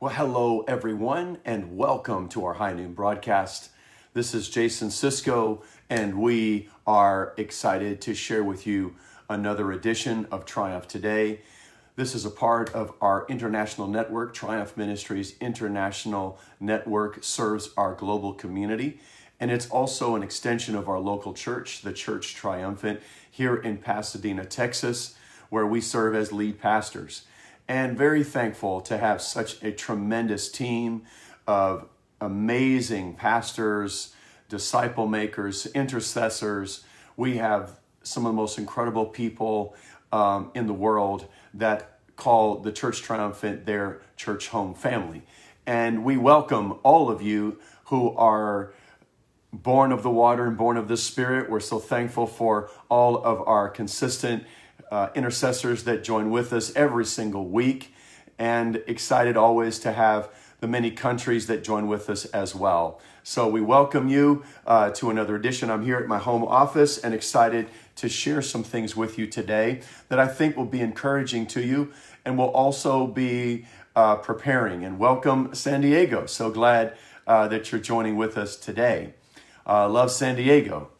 Well, hello, everyone, and welcome to our High Noon broadcast. This is Jason Sciscoe, and we are excited to share with you another edition of Triumph Today. This is a part of our international network. Triumph Ministries International Network serves our global community, and it's also an extension of our local church, the Church Triumphant, here in Pasadena, Texas, where we serve as lead pastors and very thankful to have such a tremendous team of amazing pastors, disciple makers, intercessors. We have some of the most incredible people um, in the world that call the Church Triumphant their church home family. And we welcome all of you who are born of the water and born of the Spirit. We're so thankful for all of our consistent uh, intercessors that join with us every single week, and excited always to have the many countries that join with us as well. So we welcome you uh, to another edition. I'm here at my home office and excited to share some things with you today that I think will be encouraging to you and will also be uh, preparing. And welcome, San Diego. So glad uh, that you're joining with us today. Uh, love San Diego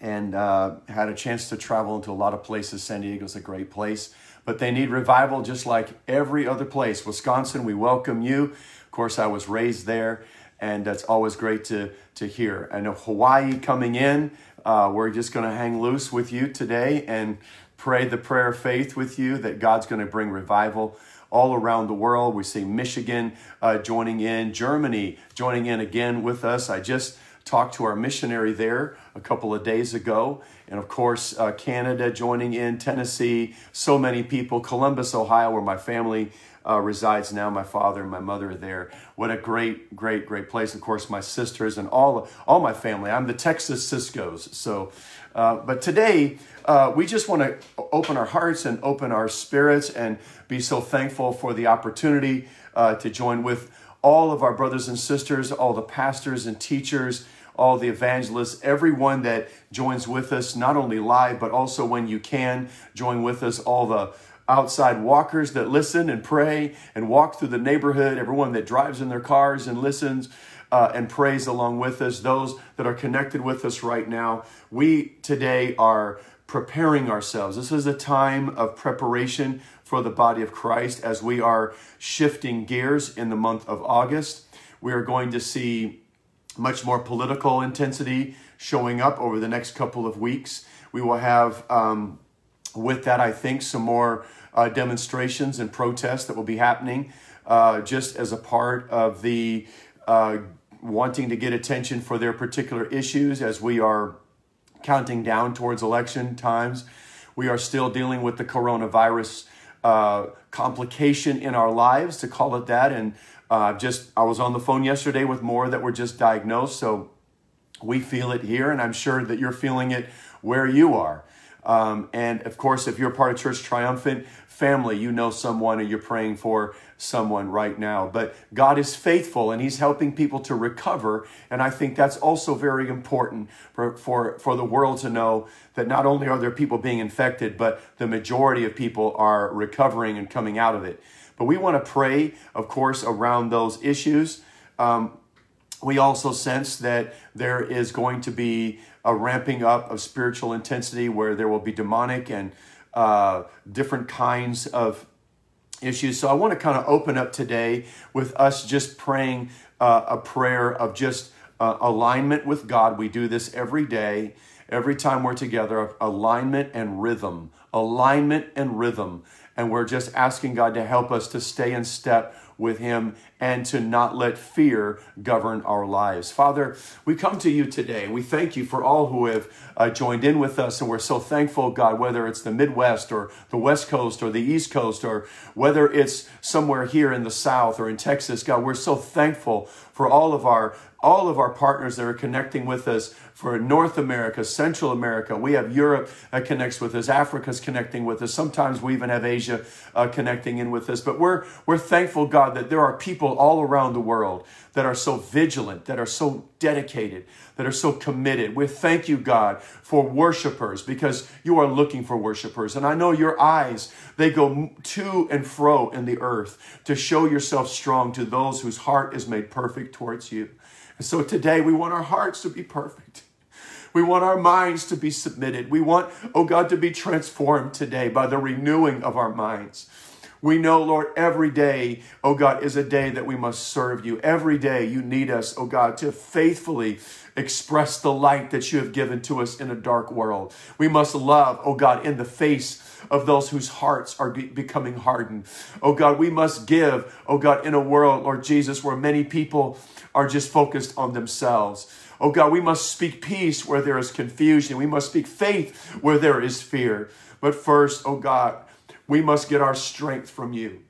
and uh, had a chance to travel into a lot of places. San Diego's a great place, but they need revival just like every other place. Wisconsin, we welcome you. Of course, I was raised there, and that's always great to, to hear. Know Hawaii coming in. Uh, we're just going to hang loose with you today and pray the prayer of faith with you that God's going to bring revival all around the world. We see Michigan uh, joining in, Germany joining in again with us. I just talked to our missionary there a couple of days ago. And of course, uh, Canada joining in, Tennessee, so many people, Columbus, Ohio, where my family uh, resides now. My father and my mother are there. What a great, great, great place. Of course, my sisters and all, all my family. I'm the Texas Sciscoes. So, uh, but today, uh, we just want to open our hearts and open our spirits and be so thankful for the opportunity uh, to join with all of our brothers and sisters, all the pastors and teachers all the evangelists, everyone that joins with us, not only live, but also when you can join with us, all the outside walkers that listen and pray and walk through the neighborhood, everyone that drives in their cars and listens. Uh, and prays along with us, those that are connected with us right now. We today are preparing ourselves. This is a time of preparation for the body of Christ as we are shifting gears in the month of August. We are going to see much more political intensity showing up over the next couple of weeks. We will have, um, with that, I think, some more uh, demonstrations and protests that will be happening uh, just as a part of the uh, wanting to get attention for their particular issues as we are counting down towards election times. We are still dealing with the coronavirus uh, complication in our lives, to call it that, and uh, just I was on the phone yesterday with more that were just diagnosed, so we feel it here, and I'm sure that you're feeling it where you are. Um, and of course, if you're part of Church Triumphant family, you know someone and you're praying for someone right now. But God is faithful and He's helping people to recover. And I think that's also very important for, for, for the world to know that not only are there people being infected, but the majority of people are recovering and coming out of it. But we want to pray, of course, around those issues. Um, we also sense that there is going to be a ramping up of spiritual intensity where there will be demonic and uh, different kinds of issues. So I want to kind of open up today with us just praying uh, a prayer of just uh, alignment with God. We do this every day, every time we're together, alignment and rhythm, alignment and rhythm. And we're just asking God to help us to stay in step with Him and to not let fear govern our lives. Father, we come to you today we thank you for all who have uh, joined in with us. And we're so thankful, God, whether it's the Midwest or the West Coast or the East Coast or whether it's somewhere here in the South or in Texas, God, we're so thankful for all of our all of our partners that are connecting with us for North America, Central America. We have Europe that connects with us. Africa's connecting with us. Sometimes we even have Asia uh, connecting in with us. But we're, we're thankful, God, that there are people all around the world that are so vigilant, that are so dedicated, that are so committed. We thank you, God, for worshipers because you are looking for worshipers. And I know your eyes, they go to and fro in the earth to show yourself strong to those whose heart is made perfect towards you. And so today we want our hearts to be perfect. We want our minds to be submitted. We want, oh God, to be transformed today by the renewing of our minds. We know, Lord, every day, oh God, is a day that we must serve you. Every day you need us, oh God, to faithfully express the light that you have given to us in a dark world. We must love, oh God, in the face of those whose hearts are becoming hardened. Oh God, we must give, oh God, in a world, Lord Jesus, where many people are just focused on themselves. Oh God, we must speak peace where there is confusion. We must speak faith where there is fear. But first, oh God, we must get our strength from you.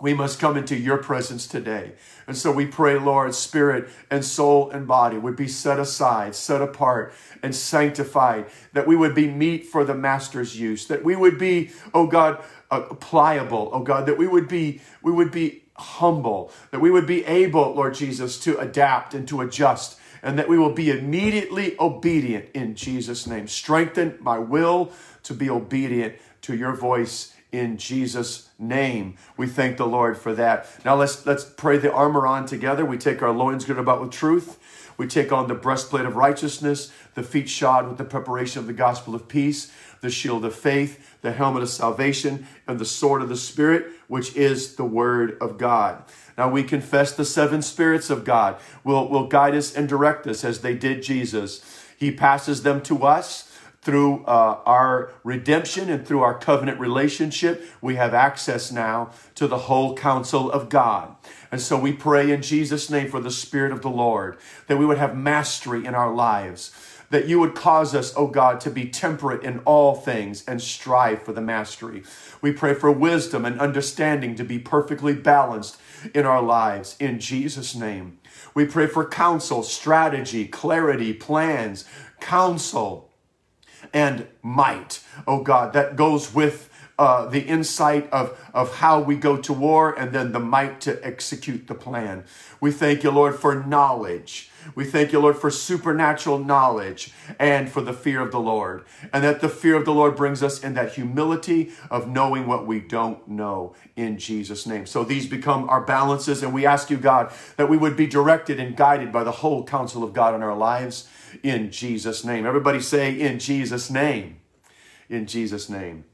We must come into your presence today. And so we pray, Lord, spirit and soul and body would be set aside, set apart, and sanctified, that we would be meet for the master's use, that we would be, oh God, uh, pliable, oh God, that we would be, we would be humble, that we would be able, Lord Jesus, to adapt and to adjust and that we will be immediately obedient in Jesus' name. Strengthen my will to be obedient to your voice in Jesus' name. We thank the Lord for that. Now let's let's pray the armor on together. We take our loins girded about with truth. We take on the breastplate of righteousness, the feet shod with the preparation of the gospel of peace, the shield of faith, the helmet of salvation, and the sword of the Spirit, which is the word of God. Now we confess the seven spirits of God will, will guide us and direct us as they did Jesus. He passes them to us through uh, our redemption and through our covenant relationship. We have access now to the whole counsel of God. And so we pray in Jesus' name for the Spirit of the Lord that we would have mastery in our lives that you would cause us, O oh God, to be temperate in all things and strive for the mastery. We pray for wisdom and understanding to be perfectly balanced in our lives in Jesus' name. We pray for counsel, strategy, clarity, plans, counsel, and might, oh God, that goes with uh, the insight of, of how we go to war and then the might to execute the plan. We thank you, Lord, for knowledge. We thank you, Lord, for supernatural knowledge and for the fear of the Lord. And that the fear of the Lord brings us in that humility of knowing what we don't know in Jesus' name. So these become our balances. And we ask you, God, that we would be directed and guided by the whole counsel of God in our lives in Jesus' name. Everybody say, in Jesus' name. In Jesus' name.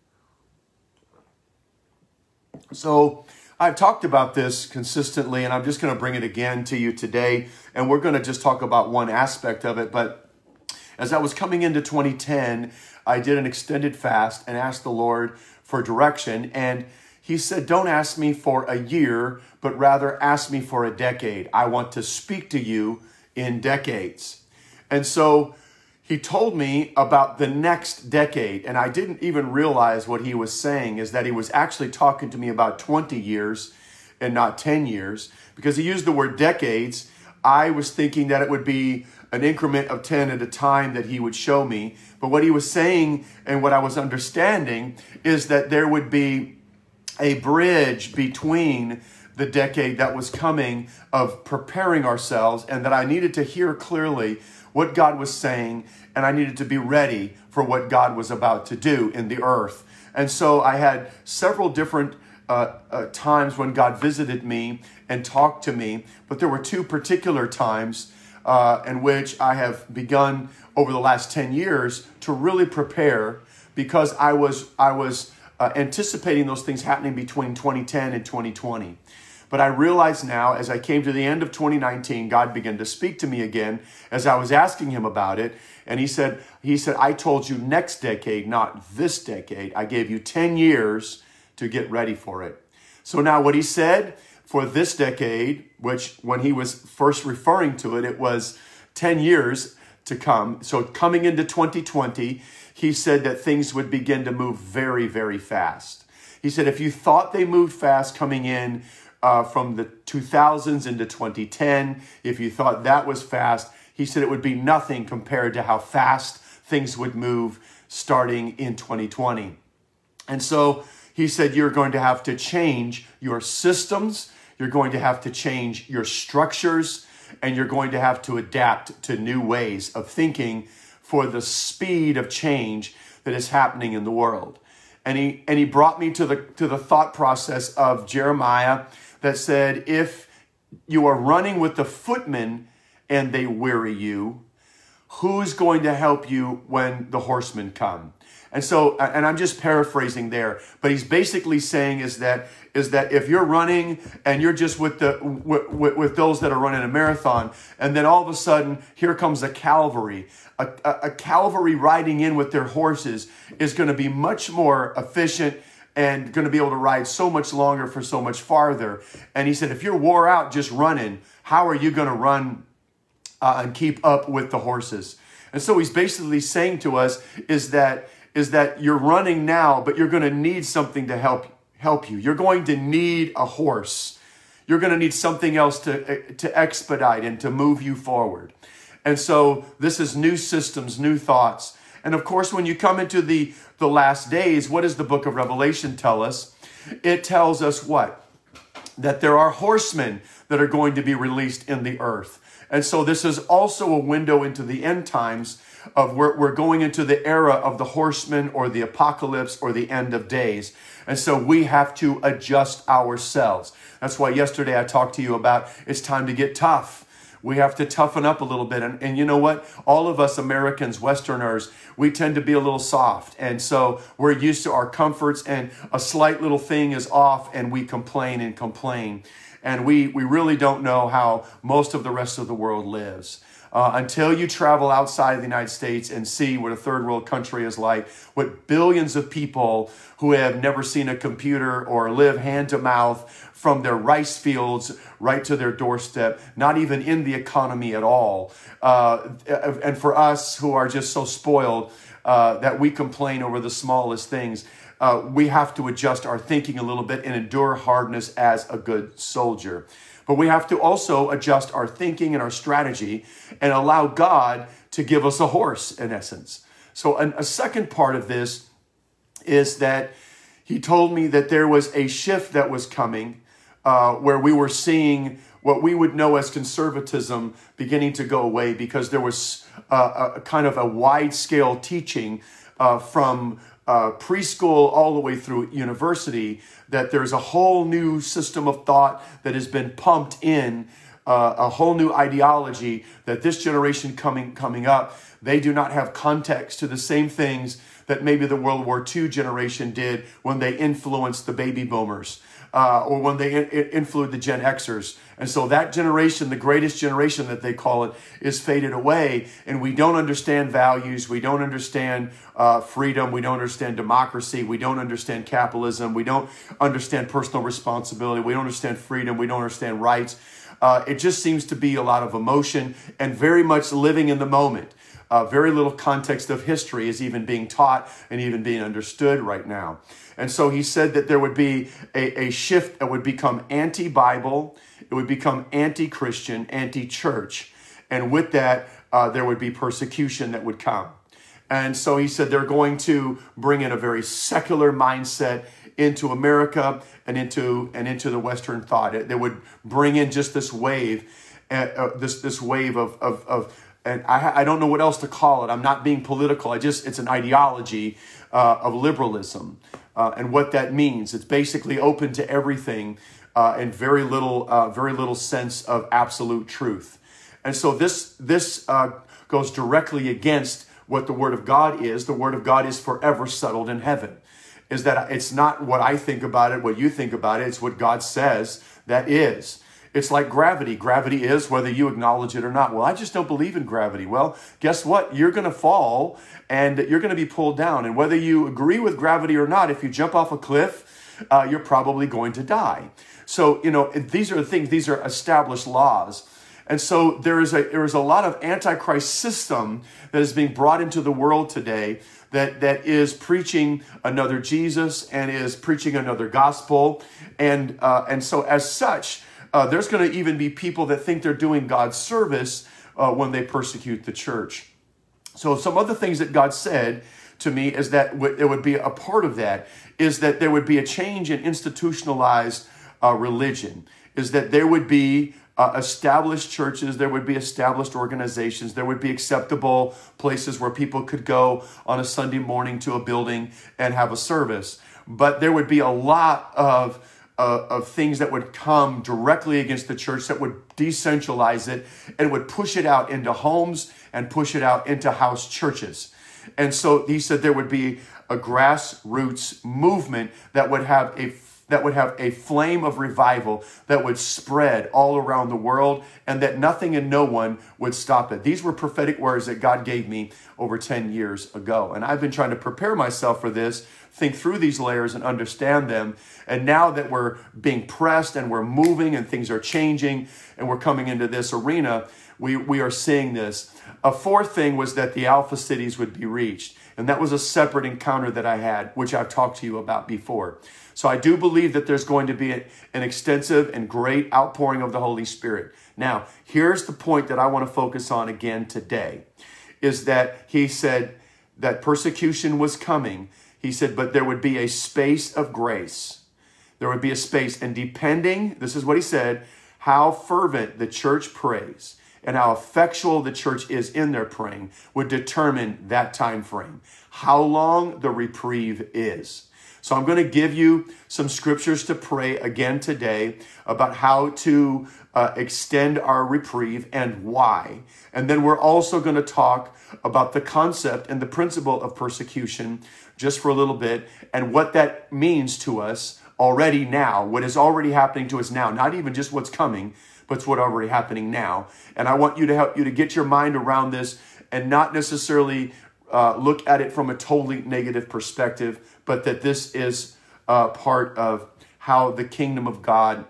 So, I've talked about this consistently, and I'm just going to bring it again to you today. And we're going to just talk about one aspect of it. But as I was coming into 2010, I did an extended fast and asked the Lord for direction. And He said, Don't ask me for a year, but rather ask me for a decade. I want to speak to you in decades. And so, he told me about the next decade, and I didn't even realize what he was saying is that he was actually talking to me about 20 years and not 10 years because he used the word decades. I was thinking that it would be an increment of 10 at a time that he would show me. But what he was saying and what I was understanding is that there would be a bridge between the decade that was coming of preparing ourselves and that I needed to hear clearly what God was saying, and I needed to be ready for what God was about to do in the earth. And so I had several different uh, uh, times when God visited me and talked to me, but there were two particular times uh, in which I have begun over the last 10 years to really prepare because I was, I was uh, anticipating those things happening between 2010 and 2020. But I realize now, as I came to the end of 2019, God began to speak to me again as I was asking him about it. And he said, he said, I told you next decade, not this decade. I gave you 10 years to get ready for it. So now what he said for this decade, which when he was first referring to it, it was 10 years to come. So coming into 2020, he said that things would begin to move very, very fast. He said, if you thought they moved fast coming in uh, from the 2000s into 2010. If you thought that was fast, he said it would be nothing compared to how fast things would move starting in 2020. And so he said you're going to have to change your systems, You're going to have to change your structures and you're going to have to adapt to new ways of thinking for the speed of change that is happening in the world. And he, and he brought me to the, to the thought process of Jeremiah that said, if you are running with the footmen and they weary you, who's going to help you when the horsemen come? And so, and I'm just paraphrasing there, but he's basically saying is that is that if you're running and you're just with the with, with those that are running a marathon, and then all of a sudden here comes a cavalry, a, a, a cavalry riding in with their horses is going to be much more efficient and going to be able to ride so much longer for so much farther. And he said, if you're wore out just running, how are you going to run uh, and keep up with the horses? And so he's basically saying to us is that is that you're running now, but you're going to need something to help help you. You're going to need a horse. You're going to need something else to to expedite and to move you forward. And so this is new systems, new thoughts. And of course, when you come into the the last days, what does the book of Revelation tell us? It tells us what? That there are horsemen that are going to be released in the earth. And so this is also a window into the end times of we're, we're going into the era of the horsemen or the apocalypse or the end of days. And so we have to adjust ourselves. That's why yesterday I talked to you about it's time to get tough. We have to toughen up a little bit. And, and you know what? All of us Americans, Westerners, we tend to be a little soft. And so we're used to our comforts, and a slight little thing is off, and we complain and complain. And we, we really don't know how most of the rest of the world lives uh, until you travel outside of the United States and see what a third world country is like, what billions of people who have never seen a computer or live hand to mouth from their rice fields right to their doorstep, not even in the economy at all. Uh, and for us who are just so spoiled uh, that we complain over the smallest things, uh, we have to adjust our thinking a little bit and endure hardness as a good soldier. But we have to also adjust our thinking and our strategy and allow God to give us a horse, in essence. So, an, a second part of this is that he told me that there was a shift that was coming uh, where we were seeing what we would know as conservatism beginning to go away because there was uh, a, kind of a wide scale teaching uh, from uh, preschool all the way through university, that there's a whole new system of thought that has been pumped in, uh, a whole new ideology that this generation coming coming up, they do not have context to the same things that maybe the World War II generation did when they influenced the baby boomers uh, or when they in- influenced the Gen Xers. And so that generation, the greatest generation that they call it, is faded away. And we don't understand values. We don't understand uh, freedom. We don't understand democracy. We don't understand capitalism. We don't understand personal responsibility. We don't understand freedom. We don't understand rights. Uh, it just seems to be a lot of emotion and very much living in the moment. Uh, very little context of history is even being taught and even being understood right now. And so he said that there would be a, a shift that would become anti Bible, it would become anti Christian, anti church. And with that, uh, there would be persecution that would come. And so he said they're going to bring in a very secular mindset into America and into and into the Western thought. They would bring in just this wave, uh, uh, this this wave of of, of and I, I, don't know what else to call it. I'm not being political. I just it's an ideology uh, of liberalism uh, and what that means. It's basically open to everything uh, and very little uh, very little sense of absolute truth. And so this this uh, goes directly against what the Word of God is. The Word of God is forever settled in heaven. Is that it's not what I think about it, what you think about it. It's what God says that is. It's like gravity. Gravity is whether you acknowledge it or not. Well, I just don't believe in gravity. Well, guess what? You're going to fall and you're going to be pulled down. And whether you agree with gravity or not, if you jump off a cliff, uh, you're probably going to die. So, you know, these are the things, these are established laws. And so there is a there is a lot of antichrist system that is being brought into the world today that that is preaching another Jesus and is preaching another gospel, and uh, and so as such, uh, there's going to even be people that think they're doing God's service uh, when they persecute the church. So, some other things that God said to me is that it would be a part of that is that there would be a change in institutionalized uh, religion. is that there would be uh, established churches, there would be established organizations, there would be acceptable places where people could go on a Sunday morning to a building and have a service. But there would be a lot of uh, of things that would come directly against the church that would decentralize it and would push it out into homes and push it out into house churches. And so he said there would be a grassroots movement that would have a that would have a flame of revival that would spread all around the world and that nothing and no one would stop it. These were prophetic words that God gave me over 10 years ago. And I've been trying to prepare myself for this, think through these layers and understand them. And now that we're being pressed and we're moving and things are changing and we're coming into this arena, we, we are seeing this. A fourth thing was that the alpha cities would be reached. And that was a separate encounter that I had, which I've talked to you about before. So I do believe that there's going to be an extensive and great outpouring of the Holy Spirit. Now, here's the point that I want to focus on again today is that he said that persecution was coming. He said, but there would be a space of grace. There would be a space. And depending, this is what he said, how fervent the church prays and how effectual the church is in their praying would determine that time frame, how long the reprieve is. So I'm going to give you some scriptures to pray again today about how to uh, extend our reprieve and why. And then we're also going to talk about the concept and the principle of persecution just for a little bit and what that means to us already now, what is already happening to us now, not even just what's coming, but it's what already happening now. And I want you to help you to get your mind around this and not necessarily uh, look at it from a totally negative perspective, but that this is uh, part of how the kingdom of God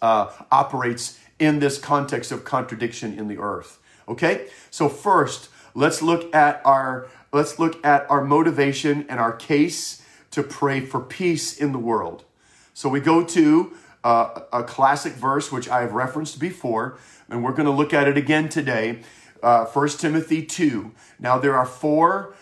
uh, operates in this context of contradiction in the earth. Okay, so first, let's look at our let's look at our motivation and our case to pray for peace in the world. So we go to uh, a classic verse which I have referenced before, and we're going to look at it again today uh, 1 Timothy 2. Now, there are four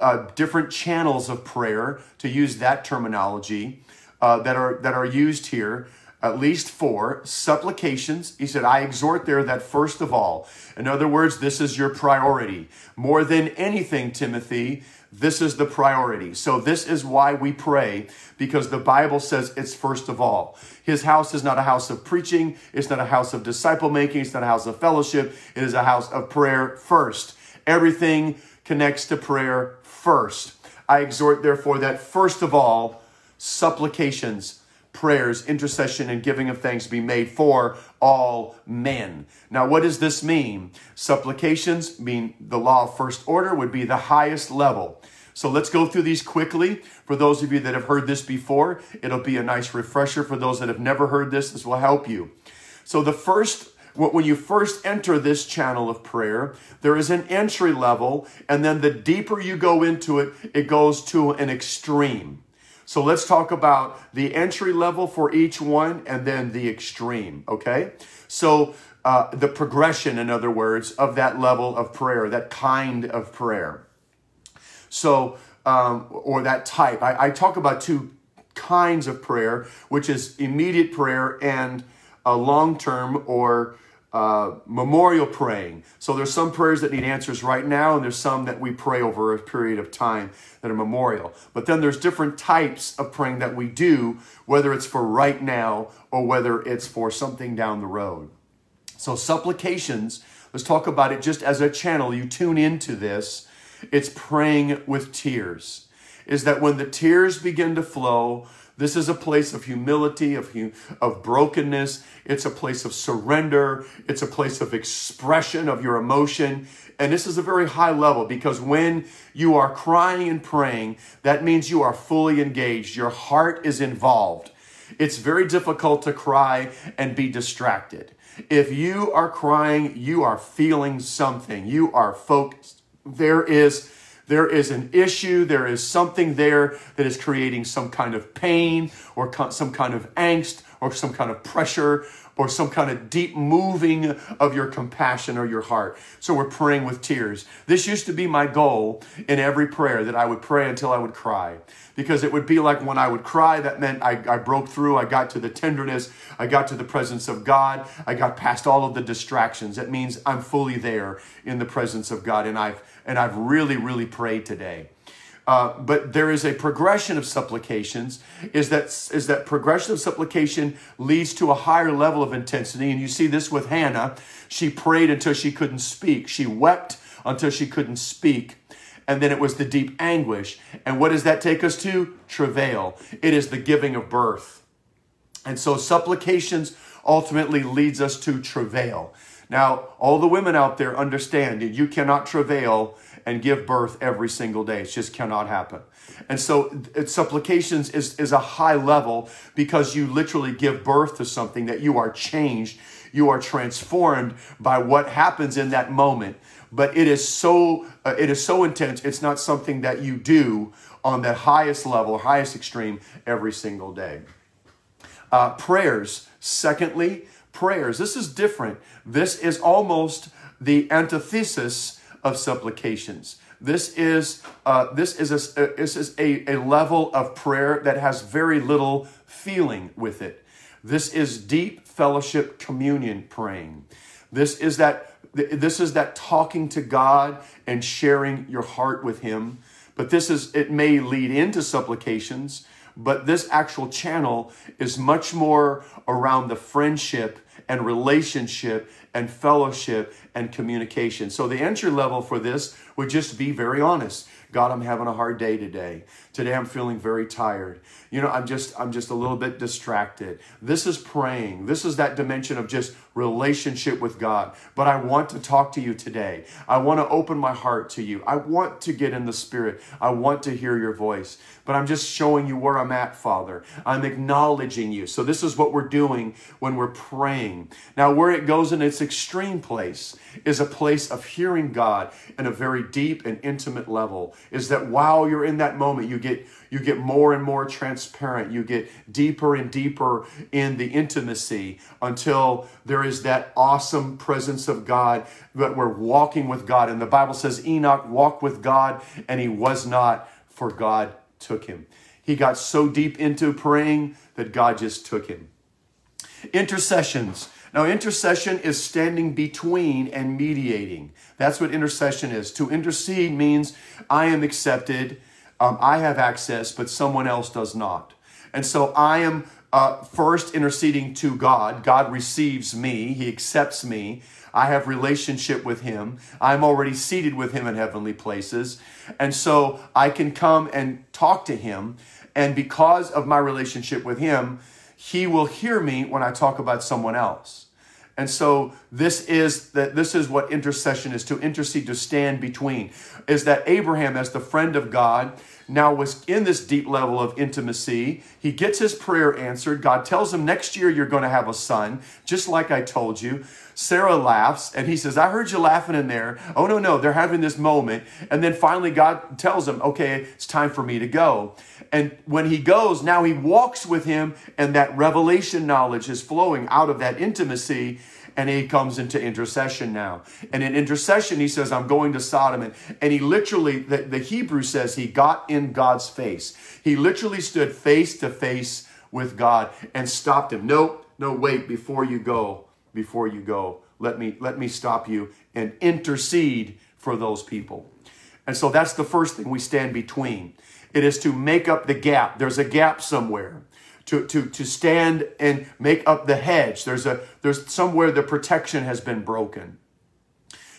uh, different channels of prayer, to use that terminology, uh, that, are, that are used here. At least four supplications. He said, I exhort there that first of all. In other words, this is your priority. More than anything, Timothy, this is the priority. So, this is why we pray, because the Bible says it's first of all. His house is not a house of preaching, it's not a house of disciple making, it's not a house of fellowship, it is a house of prayer first. Everything connects to prayer first. I exhort, therefore, that first of all, supplications, prayers, intercession, and giving of thanks be made for all men. Now, what does this mean? Supplications mean the law of first order would be the highest level. So let's go through these quickly. For those of you that have heard this before, it'll be a nice refresher. For those that have never heard this, this will help you. So the first when you first enter this channel of prayer, there is an entry level, and then the deeper you go into it, it goes to an extreme. So let's talk about the entry level for each one and then the extreme, okay? So uh, the progression, in other words, of that level of prayer, that kind of prayer. So, um, or that type. I, I talk about two kinds of prayer, which is immediate prayer and a long term or uh, memorial praying. So there's some prayers that need answers right now, and there's some that we pray over a period of time that are memorial. But then there's different types of praying that we do, whether it's for right now or whether it's for something down the road. So supplications, let's talk about it just as a channel. You tune into this. It's praying with tears. Is that when the tears begin to flow, this is a place of humility, of, of brokenness. It's a place of surrender. It's a place of expression of your emotion. And this is a very high level because when you are crying and praying, that means you are fully engaged. Your heart is involved. It's very difficult to cry and be distracted. If you are crying, you are feeling something. You are focused. There is there is an issue, there is something there that is creating some kind of pain or some kind of angst or some kind of pressure or some kind of deep moving of your compassion or your heart. So we're praying with tears. This used to be my goal in every prayer that I would pray until I would cry. Because it would be like when I would cry, that meant I, I broke through, I got to the tenderness, I got to the presence of God, I got past all of the distractions. That means I'm fully there in the presence of God. And I've and I've really, really prayed today. Uh, but there is a progression of supplications is that is that progression of supplication leads to a higher level of intensity. And you see this with hannah. She prayed until she couldn't speak. She wept until she couldn't speak. And then it was the deep anguish. And what does that take us to? Travail. It is the giving of birth. And so supplications ultimately leads us to travail. Now all the women out there understand that you cannot travail and give birth every single day. It just cannot happen. And so supplications is, is a high level because you literally give birth to something that you are changed, you are transformed by what happens in that moment. But it is so uh, it is so intense. It's not something that you do on that highest level, highest extreme every single day. Uh, prayers, secondly, prayers. This is different. This is almost the antithesis of supplications. This is uh, this is a uh, this is a, a level of prayer that has very little feeling with it. This is deep fellowship communion praying. This is that this is that talking to God and sharing your heart with Him. But this is it may lead into supplications, but this actual channel is much more around the friendship and relationship and fellowship and communication. So the entry level for this would just be very honest. God, I'm having a hard day today. Today I'm feeling very tired. You know, I'm just I'm just a little bit distracted. This is praying. This is that dimension of just relationship with God. But I want to talk to you today. I want to open my heart to you. I want to get in the spirit. I want to hear your voice. But I'm just showing you where I'm at, Father. I'm acknowledging you. So this is what we're doing when we're praying. Now, where it goes in its extreme place is a place of hearing God in a very deep and intimate level. Is that while you're in that moment, you get you get more and more transparent. You get deeper and deeper in the intimacy until there is that awesome presence of God that we're walking with God. And the Bible says Enoch walked with God and he was not, for God took him. He got so deep into praying that God just took him. Intercessions. Now, intercession is standing between and mediating. That's what intercession is. To intercede means I am accepted um, I have access, but someone else does not. And so I am uh, first interceding to God. God receives me, He accepts me. I have relationship with Him. I'm already seated with Him in heavenly places. And so I can come and talk to Him. And because of my relationship with Him, He will hear me when I talk about someone else. And so this is that this is what intercession is to intercede to stand between is that Abraham as the friend of God now was in this deep level of intimacy. He gets his prayer answered. God tells him next year you're going to have a son, just like I told you. Sarah laughs and he says, I heard you laughing in there. Oh, no, no, they're having this moment. And then finally, God tells him, Okay, it's time for me to go. And when he goes, now he walks with him, and that revelation knowledge is flowing out of that intimacy and he comes into intercession now. And in intercession, he says, I'm going to Sodom. And, and he literally, the, the Hebrew says, he got in God's face. He literally stood face to face with God and stopped him. No, no, wait, before you go, before you go, let me, let me stop you and intercede for those people. And so that's the first thing we stand between. It is to make up the gap. There's a gap somewhere to, to, to stand and make up the hedge. There's a there's somewhere the protection has been broken.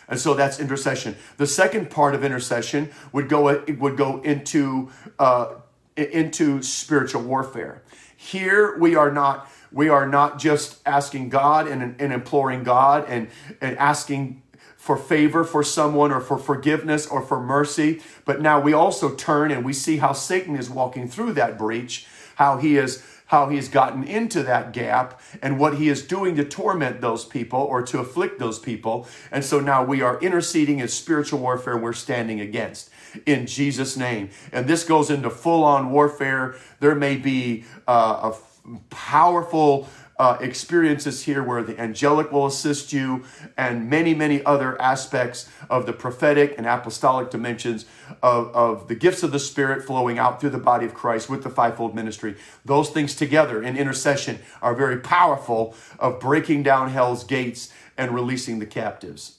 And so that's intercession. The second part of intercession would go it would go into uh, into spiritual warfare. Here we are not we are not just asking God and, and imploring God and, and asking for favor for someone or for forgiveness or for mercy, but now we also turn and we see how Satan is walking through that breach, how he is how he's gotten into that gap and what he is doing to torment those people or to afflict those people. And so now we are interceding in spiritual warfare we're standing against in Jesus' name. And this goes into full on warfare. There may be uh, a powerful uh, experiences here where the angelic will assist you and many, many other aspects of the prophetic and apostolic dimensions of, of the gifts of the Spirit flowing out through the body of Christ with the fivefold ministry. Those things together in intercession are very powerful of breaking down hell's gates and releasing the captives.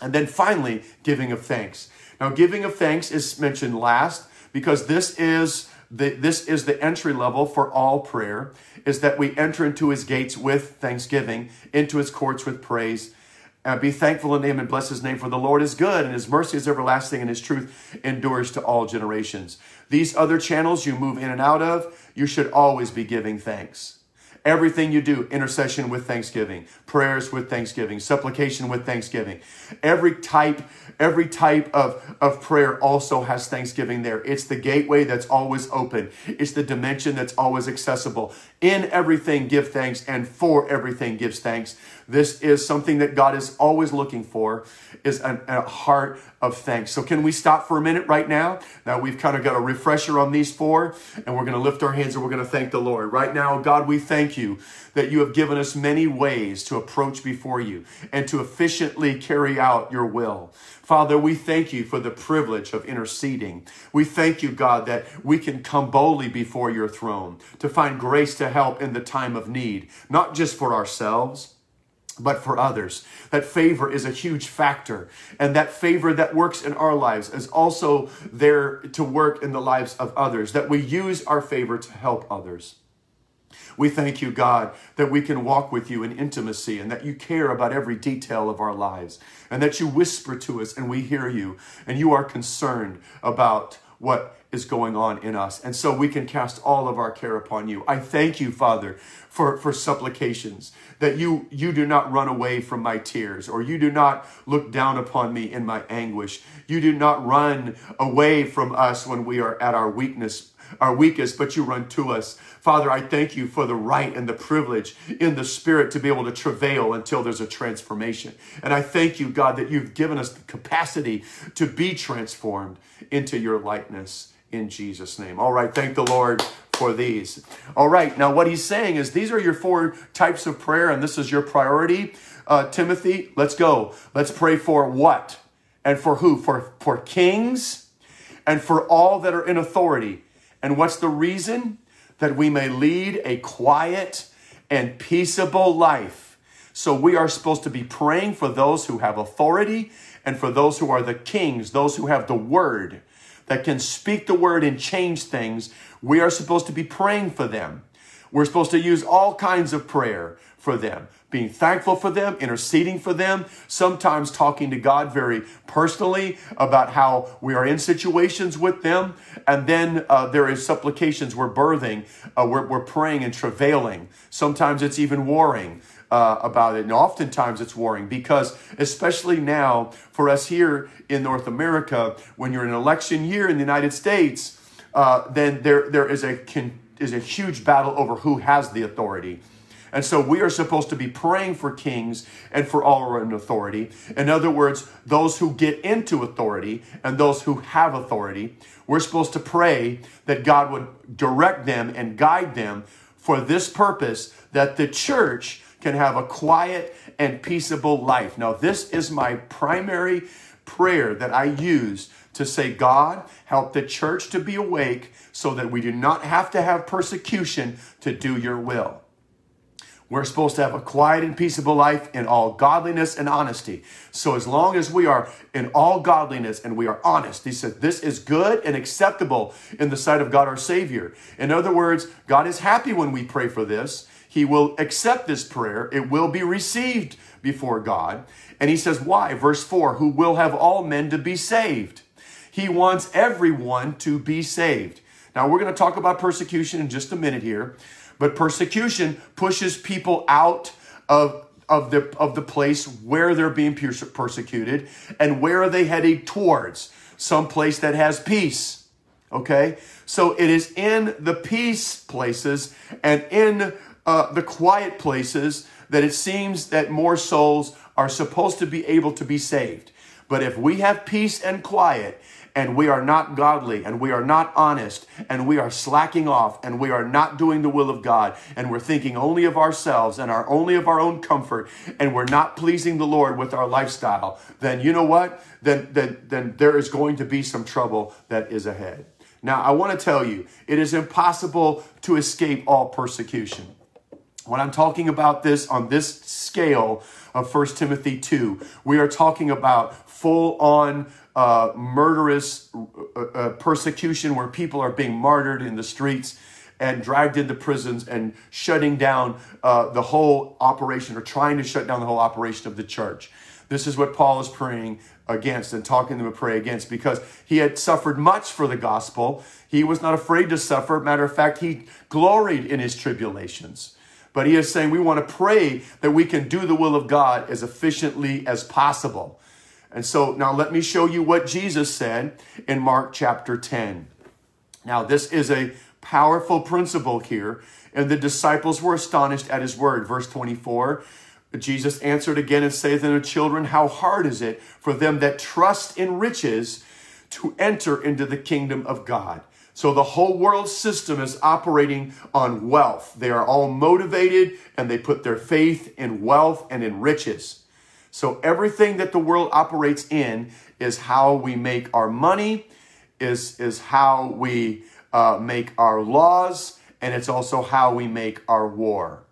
And then finally, giving of thanks. Now, giving of thanks is mentioned last because this is the, this is the entry level for all prayer is that we enter into his gates with thanksgiving into his courts with praise. Uh, be thankful in him and bless his name for the lord is good and his mercy is everlasting and his truth endures to all generations. These other channels you move in and out of you should always be giving thanks Everything you do, intercession with thanksgiving, prayers with thanksgiving, supplication with thanksgiving. Every type, every type of, of prayer also has thanksgiving there. It's the gateway that's always open. It's the dimension that's always accessible. In everything, give thanks, and for everything, gives thanks. This is something that God is always looking for, is a, heart of thanks. So can we stop for a minute right now? Now we've kind of got a refresher on these four, and we're going to lift our hands and we're going to thank the Lord. Right now, God, we thank you that you have given us many ways to approach before you and to efficiently carry out your will. Father, we thank you for the privilege of interceding. We thank you, God, that we can come boldly before your throne to find grace to help in the time of need, not just for ourselves but for others. That favor is a huge factor. And that favor that works in our lives is also there to work in the lives of others, that we use our favor to help others. We thank you, God, that we can walk with you in intimacy and that you care about every detail of our lives and that you whisper to us and we hear you and you are concerned about what is going on in us. And so we can cast all of our care upon you. I thank you, Father, for, for supplications, that you, you do not run away from my tears, or you do not look down upon me in my anguish. You do not run away from us when we are at our weakness, our weakest, but you run to us. Father, I thank you for the right and the privilege in the spirit to be able to travail until there's a transformation. And I thank you, God, that you've given us the capacity to be transformed into your likeness in Jesus' name. All right, thank the Lord for these. All right, now what he's saying is these are your four types of prayer, and this is your priority. Uh, Timothy, let's go. Let's pray for what? And for who? For, for kings and for all that are in authority. And what's the reason? That we may lead a quiet and peaceable life. So we are supposed to be praying for those who have authority and for those who are the kings, those who have the word that can speak the word and change things, we are supposed to be praying for them. We're supposed to use all kinds of prayer for them, being thankful for them, interceding for them, sometimes talking to God very personally about how we are in situations with them. And then uh, there is supplications we're birthing, uh, we're, we're praying and travailing. Sometimes it's even warring uh, about it. And oftentimes it's warring because, especially now for us here in North America, when you're in an election year in the United States, uh, then there, there is, a, is a huge battle over who has the authority. And so we are supposed to be praying for kings and for all in authority. In other words, those who get into authority and those who have authority. We're supposed to pray that God would direct them and guide them for this purpose, that the church can have a quiet and peaceable life. Now, this is my primary prayer that I use to say, God, help the church to be awake so that we do not have to have persecution to do your will. We're supposed to have a quiet and peaceable life in all godliness and honesty. So, as long as we are in all godliness and we are honest, he said, this is good and acceptable in the sight of God our Savior. In other words, God is happy when we pray for this. He will accept this prayer. It will be received before God. And he says, why? Verse 4 who will have all men to be saved. He wants everyone to be saved. Now, we're going to talk about persecution in just a minute here, but persecution pushes people out of of the of the place where they're being persecuted and where are they heading towards some place that has peace okay so it is in the peace places and in uh, the quiet places that it seems that more souls are supposed to be able to be saved. But if we have peace and quiet and we are not godly and we are not honest and we are slacking off and we are not doing the will of God and we're thinking only of ourselves and our only of our own comfort and we're not pleasing the Lord with our lifestyle, then you know what? Then, then, then there is going to be some trouble that is ahead. Now, I want to tell you, it is impossible to escape all persecution. When I'm talking about this on this scale of 1 Timothy 2, we are talking about full on uh, murderous uh, uh, persecution where people are being martyred in the streets and dragged into prisons and shutting down uh, the whole operation or trying to shut down the whole operation of the church. This is what Paul is praying against and talking to them to pray against because he had suffered much for the gospel. He was not afraid to suffer. Matter of fact, he gloried in his tribulations. But he is saying we want to pray that we can do the will of God as efficiently as possible. And so now let me show you what Jesus said in Mark chapter 10. Now, this is a powerful principle here, and the disciples were astonished at his word. Verse 24 Jesus answered again and saith unto children, How hard is it for them that trust in riches to enter into the kingdom of God? So the whole world system is operating on wealth. They are all motivated and they put their faith in wealth and in riches. So everything that the world operates in is how we make our money, is, is how we uh, make our laws, and it's also how we make our war.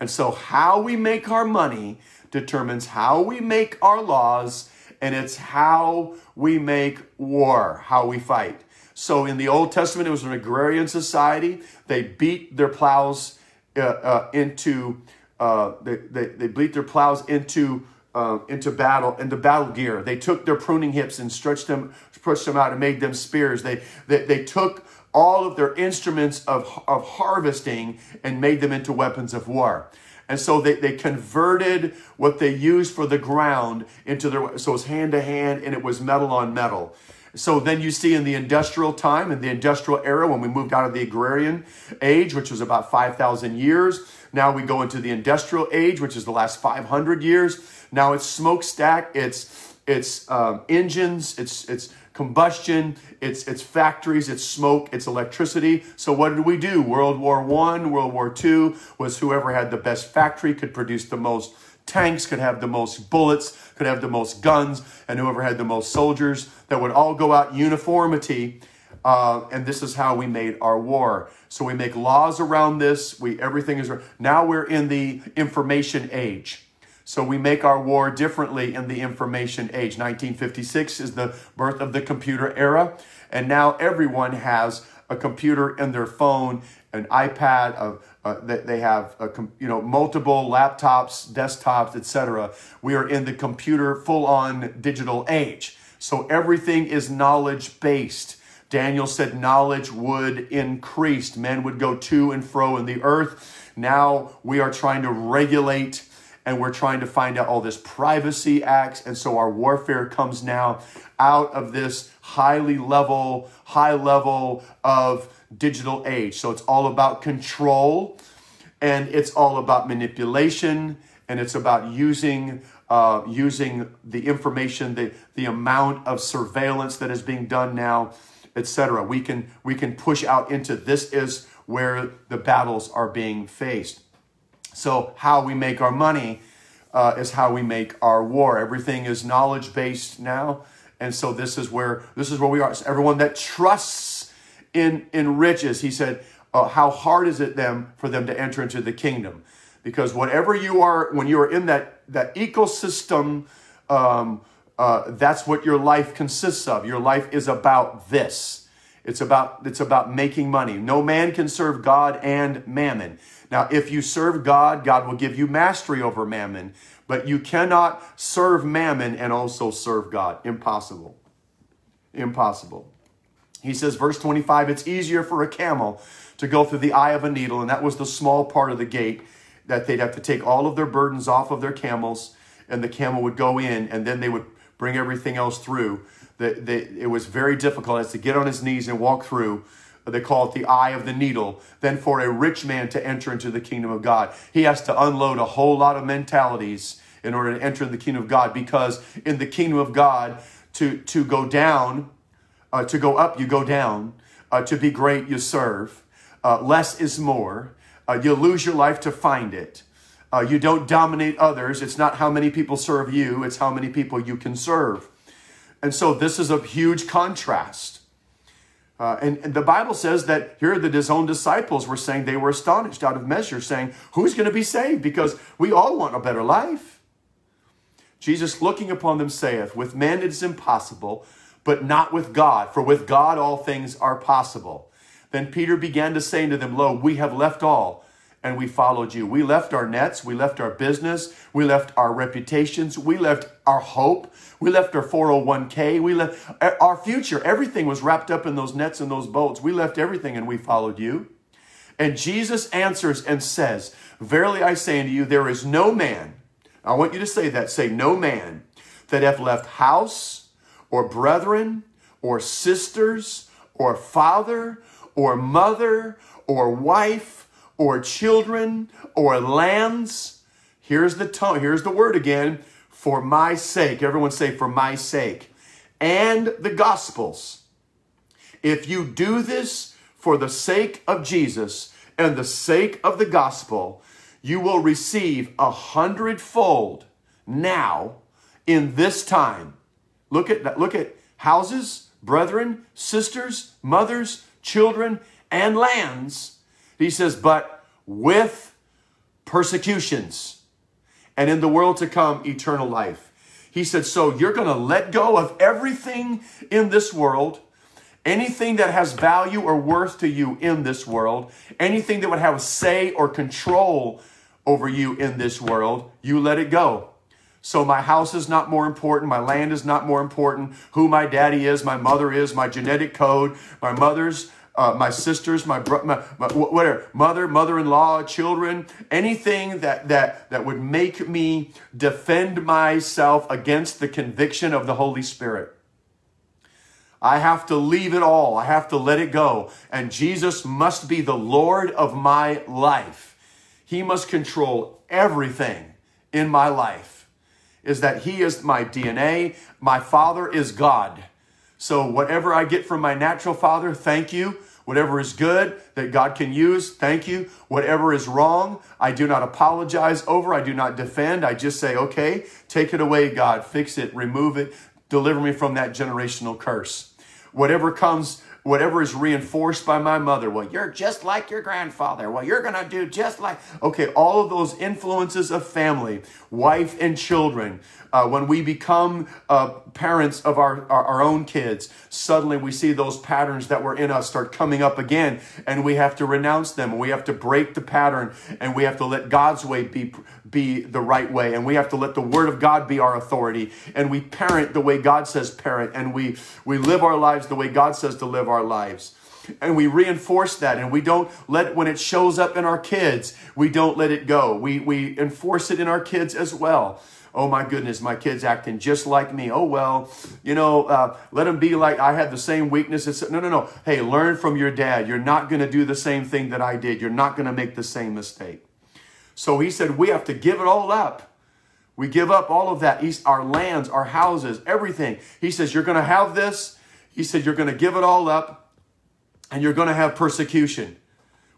And so how we make our money determines how we make our laws, and it's how we make war, how we fight. So in the Old Testament, it was an agrarian society. They beat their plows uh, uh, into, uh, they, they, they beat their plows into uh, into battle into battle gear. They took their pruning hips and stretched them, pushed them out, and made them spears. They they, they took all of their instruments of, of harvesting and made them into weapons of war. And so they, they converted what they used for the ground into their so it was hand to hand and it was metal on metal. So then you see in the industrial time, in the industrial era, when we moved out of the agrarian age, which was about 5,000 years, now we go into the industrial age, which is the last 500 years. Now it's smokestack, it's it's um, engines, it's it's combustion, it's it's factories, it's smoke, it's electricity. So what did we do? World War One, World War Two was whoever had the best factory could produce the most tanks, could have the most bullets, could have the most guns, and whoever had the most soldiers that would all go out uniformity. Uh, and this is how we made our war. So we make laws around this. We everything is now we're in the information age. So we make our war differently in the information age. 1956 is the birth of the computer era, and now everyone has a computer in their phone, an iPad, uh, they have a, you know multiple laptops, desktops, etc. We are in the computer full-on digital age. So everything is knowledge based. Daniel said knowledge would increase. Men would go to and fro in the earth. Now we are trying to regulate and we're trying to find out all this privacy acts. And so our warfare comes now out of this highly level, high level of digital age. So it's all about control and it's all about manipulation and it's about using uh, using the information, the, the amount of surveillance that is being done now, etc. We can we can push out into this is where the battles are being faced. So, how we make our money uh, is how we make our war. Everything is knowledge based now, and so this is where this is where we are. So everyone that trusts in in riches, he said, uh, how hard is it them for them to enter into the kingdom? Because whatever you are, when you are in that that ecosystem, um, uh, that's what your life consists of. Your life is about this. It's about it's about making money. No man can serve God and mammon. Now, if you serve God, God will give you mastery over mammon, but you cannot serve mammon and also serve God. Impossible. Impossible. He says, verse 25, it's easier for a camel to go through the eye of a needle, and that was the small part of the gate that they'd have to take all of their burdens off of their camels, and the camel would go in, and then they would bring everything else through. The, the, it was very difficult as to get on his knees and walk through they call it the eye of the needle, than for a rich man to enter into the kingdom of God. He has to unload a whole lot of mentalities in order to enter the kingdom of God because in the kingdom of God, to, to go down Uh, to go up, you go down. Uh, to be great, you serve. Uh, less is more. Uh, you lose your life to find it. Uh, you don't dominate others. It's not how many people serve you, it's how many people you can serve. And so this is a huge contrast. Uh, and, and, the Bible says that here the his own disciples were saying they were astonished out of measure, saying, Who's going to be saved? Because we all want a better life. Jesus looking upon them saith, With men it is impossible, but not with God, for with God all things are possible. Then Peter began to say unto them, Lo, we have left all and we followed you. We left our nets, we left our business, we left our reputations, we left our hope, we left our 401k, we left our future. Everything was wrapped up in those nets and those boats. We left everything and we followed you. And Jesus answers and says, Verily I say unto you, there is no man, I want you to say that, say, no man that hath left house or brethren or sisters or father or mother or wife or children or lands. Here's the tone, here's the word again, for my sake. Everyone say, for my sake. And the gospels. If you do this for the sake of Jesus and the sake of the gospel, you will receive a hundredfold now in this time. Look at that. look at houses, brethren, sisters, mothers, children, and lands. He says, but with persecutions, and in the world to come, eternal life. He said, so you're going to let go of everything in this world, anything that has value or worth to you in this world, anything that would have say or control over you in this world, you let it go. So my house is not more important. My land is not more important. Who my daddy is, my mother is, my genetic code, my mother's, uh, my sisters, my, bro- my, my whatever, mother, mother-in-law, children, anything that, that, that would make me defend myself against the conviction of the Holy Spirit. I have to leave it all. I have to let it go. And Jesus must be the Lord of my life. He must control everything in my life. Is that He is my DNA. My Father is God. So whatever I get from my natural father, thank you. Whatever is good that God can use, thank you. Whatever is wrong, I do not apologize over. I do not defend. I just say, okay, take it away, God. Fix it, remove it, deliver me from that generational curse. Whatever comes whatever is reinforced by my mother. Well, you're just like your grandfather. Well, you're going to do just like. Okay, all of those influences of family, wife and children. Uh, when we become uh, parents of our, our, our own kids, suddenly we see those patterns that were in us start coming up again, and we have to renounce them. We have to break the pattern, and we have to let God's way be, be the right way, and we have to let the Word of God be our authority, and we parent the way God says parent, and we, we live our lives the way God says to live our lives. And we reinforce that and we don't let, when it shows up in our kids, we don't let it go. We, we enforce it in our kids as well. Oh my goodness, my kid's acting just like me. Oh well, you know, uh, let them be like I had the same weaknesses. No, no, no. Hey, learn from your dad. You're not going to do the same thing that I did. You're not going to make the same mistake. So he said, we have to give it all up. We give up all of that, our lands, our houses, everything. He says, you're going to have this. He said, You're going to give it all up and you're going to have persecution.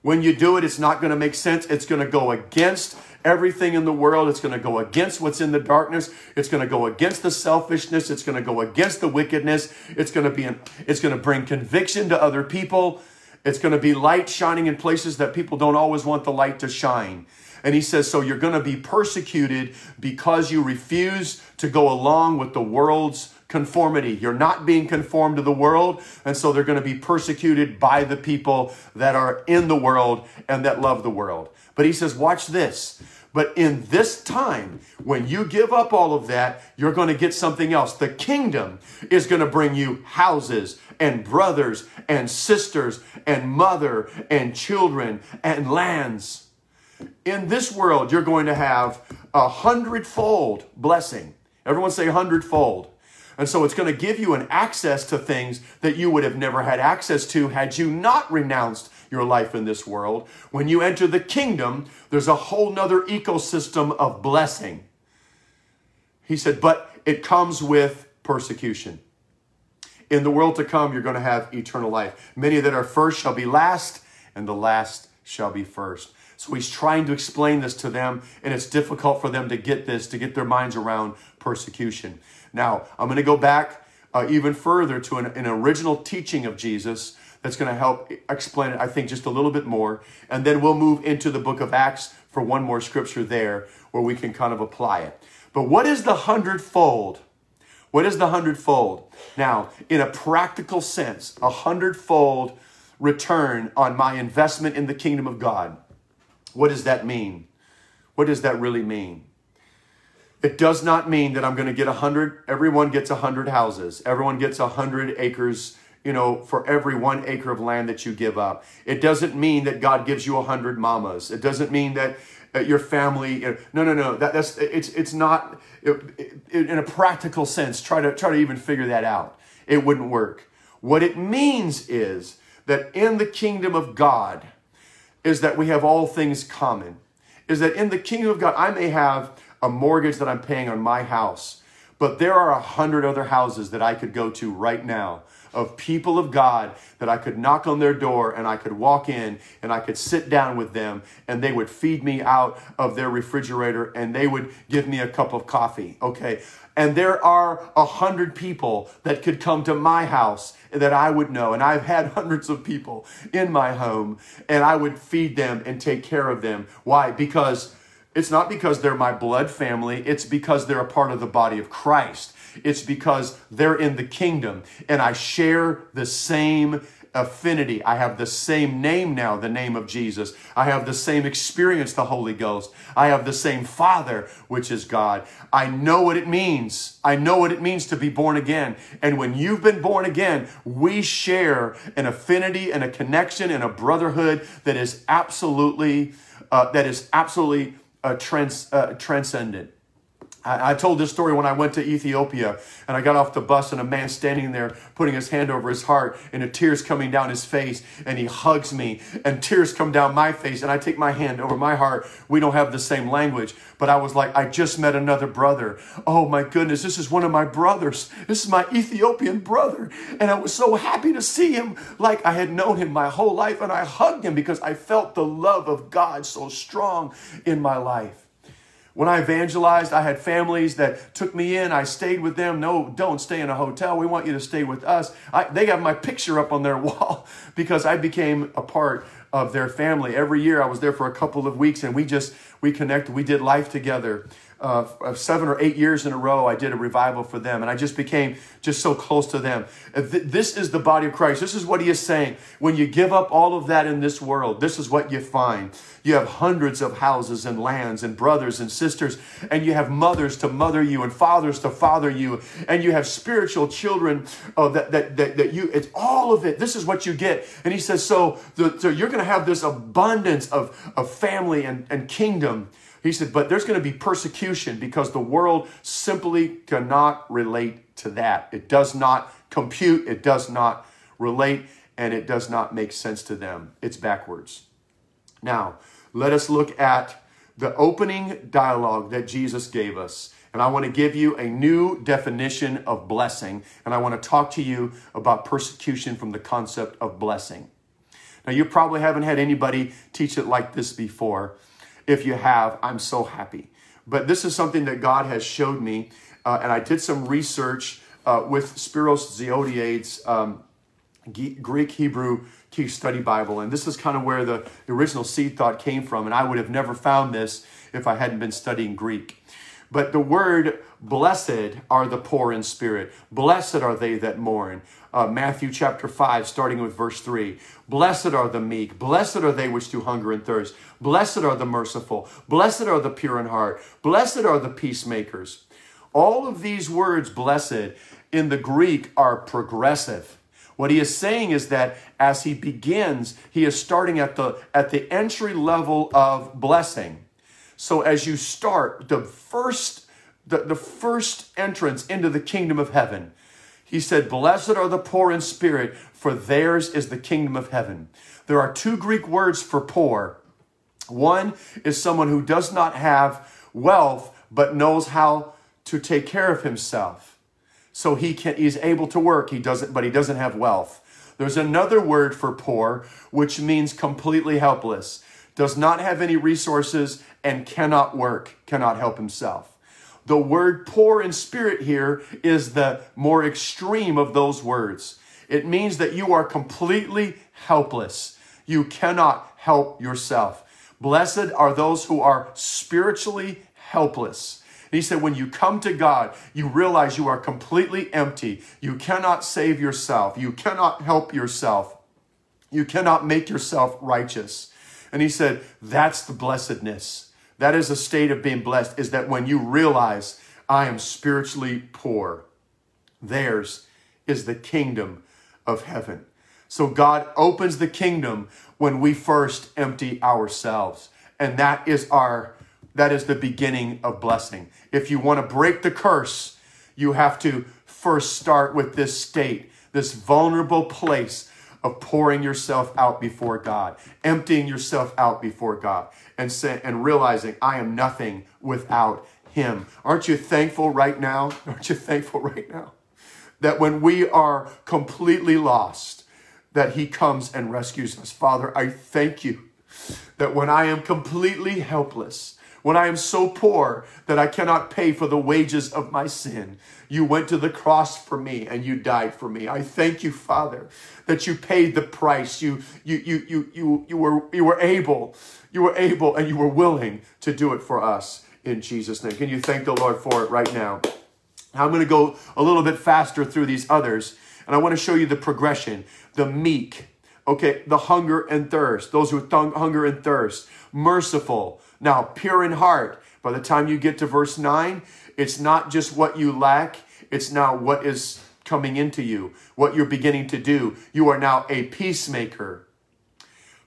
When you do it, it's not going to make sense. It's going to go against everything in the world. It's going to go against what's in the darkness. It's going to go against the selfishness. It's going to go against the wickedness. It's going to be an, it's going to bring conviction to other people. It's going to be light shining in places that people don't always want the light to shine. And he says, so you're going to be persecuted because you refuse to go along with the world's conformity. You're not being conformed to the world, and so they're going to be persecuted by the people that are in the world and that love the world. But he says, watch this. But in this time, when you give up all of that, you're going to get something else. The kingdom is going to bring you houses and brothers and sisters and mother and children and lands. In this world, you're going to have a hundredfold blessing. Everyone say hundredfold. And so it's going to give you an access to things that you would have never had access to had you not renounced your life in this world. When you enter the kingdom, there's a whole nother ecosystem of blessing. He said, but it comes with persecution. in the world to come, you're going to have eternal life. Many that are first shall be last, and the last shall be first. So he's trying to explain this to them, and it's difficult for them to get this, to get their minds around persecution. Now, I'm going to go back uh, even further to an, an original teaching of Jesus that's going to help explain it, I think, just a little bit more. And then we'll move into the book of Acts for one more scripture there where we can kind of apply it. But what is the hundredfold? What is the hundredfold? Now, in a practical sense, a hundredfold return on my investment in the kingdom of God. What does that mean? What does that really mean? It does not mean that I'm going to get a hundred, everyone gets a hundred houses, everyone gets a hundred acres, you know, for every one acre of land that you give up. It doesn't mean that God gives you a hundred mamas. It doesn't mean that uh, your family. no, no, no. That, that's it's it's not it, it, in a practical sense. Try to try to even figure that out. It wouldn't work. What it means is that in the kingdom of God is that we have all things common. Is that in the kingdom of God, I may have a mortgage that I'm paying on my house, but there are a hundred other houses that I could go to right now of people of God that I could knock on their door and I could walk in and I could sit down with them and they would feed me out of their refrigerator and they would give me a cup of coffee. Okay. And there are a hundred people that could come to my house that I would know. And I've had hundreds of people in my home and I would feed them and take care of them. Why? Because it's not because they're my blood family. It's because they're a part of the body of Christ. It's because they're in the kingdom and I share the same affinity. I have the same name now, the name of Jesus. I have the same experience, the Holy Ghost. I have the same Father, which is God. I know what it means. I know what it means to be born again. And when you've been born again, we share an affinity and a connection and a brotherhood that is absolutely, uh, that is absolutely uh, trans, uh, transcendent. I, told this story when I went to Ethiopia and I got off the bus and a man standing there putting his hand over his heart and tears coming down his face and he hugs me and tears come down my face and I take my hand over my heart. We don't have the same language, but I was like, I just met another brother. Oh my goodness, this is one of my brothers. This is my Ethiopian brother. And I was so happy to see him like I had known him my whole life and I hugged him because I felt the love of God so strong in my life. When I evangelized, I had families that took me in. I stayed with them. No, don't stay in a hotel. We want you to stay with us. I, they have my picture up on their wall because I became a part of their family. Every year I was there for a couple of weeks and we just, we connected. We did life together uh, seven or eight years in a row, I did a revival for them, and I just became just so close to them. This is the body of Christ. This is what he is saying. When you give up all of that in this world, this is what you find. You have hundreds of houses and lands, and brothers and sisters, and you have mothers to mother you, and fathers to father you, and you have spiritual children uh, that, that, that, that you, it's all of it. This is what you get. And he says, so, the, so you're going to have this abundance of, of family and, and kingdom he said, but there's going to be persecution because the world simply cannot relate to that. It does not compute, it does not relate, and it does not make sense to them. It's backwards. Now, let us look at the opening dialogue that Jesus gave us. And I want to give you a new definition of blessing. And I want to talk to you about persecution from the concept of blessing. Now, you probably haven't had anybody teach it like this before. If you have, I'm so happy. But this is something that God has showed me, uh, and I did some research uh, with Spiros Zodhiates' um, Greek Hebrew Study Bible, and this is kind of where the original seed thought came from, and I would have never found this if I hadn't been studying Greek. But the word blessed are the poor in spirit. Blessed are they that mourn. Uh, Matthew chapter 5, starting with verse 3. Blessed are the meek. Blessed are they which do hunger and thirst. Blessed are the merciful. Blessed are the pure in heart. Blessed are the peacemakers. All of these words, blessed, in the Greek are progressive. What he is saying is that as he begins, he is starting at the, at the entry level of blessing. So as you start, the first, the, the first entrance into the kingdom of heaven, he said, Blessed are the poor in spirit, for theirs is the kingdom of heaven. There are two Greek words for poor. One is someone who does not have wealth, but knows how to take care of himself. So he can he's able to work. He doesn't, but he doesn't have wealth. There's another word for poor, which means completely helpless, does not have any resources, and cannot work, cannot help himself. The word poor in spirit here is the more extreme of those words. It means that you are completely helpless. You cannot help yourself. Blessed are those who are spiritually helpless. He said, when you come to God, you realize you are completely empty. You cannot save yourself. You cannot help yourself. You cannot make yourself righteous. And he said, that's the blessedness. That is a state of being blessed, is that when you realize I am spiritually poor, theirs is the kingdom of heaven. So God opens the kingdom when we first empty ourselves. And that is our that is the beginning of blessing. If you want to break the curse, you have to first start with this state, this vulnerable place of pouring yourself out before God, emptying yourself out before God, and say, and realizing I am nothing without Him. Aren't you thankful right now? Aren't you thankful right now that when we are completely lost, that He comes and rescues us? Father, I thank you that when I am completely helpless, when I am so poor that I cannot pay for the wages of my sin. You went to the cross for me and you died for me. I thank you, Father, that you paid the price. You, you, you, you, you, you, were, you were able, you were able and you were willing to do it for us in Jesus' name. Can you thank the Lord for it right now? I'm going to go a little bit faster through these others, and I want to show you the progression. The meek, okay, the hunger and thirst, those who hunger and thirst, merciful, now, pure in heart, by the time you get to verse 9, it's not just what you lack, it's now what is coming into you, what you're beginning to do. You are now a peacemaker.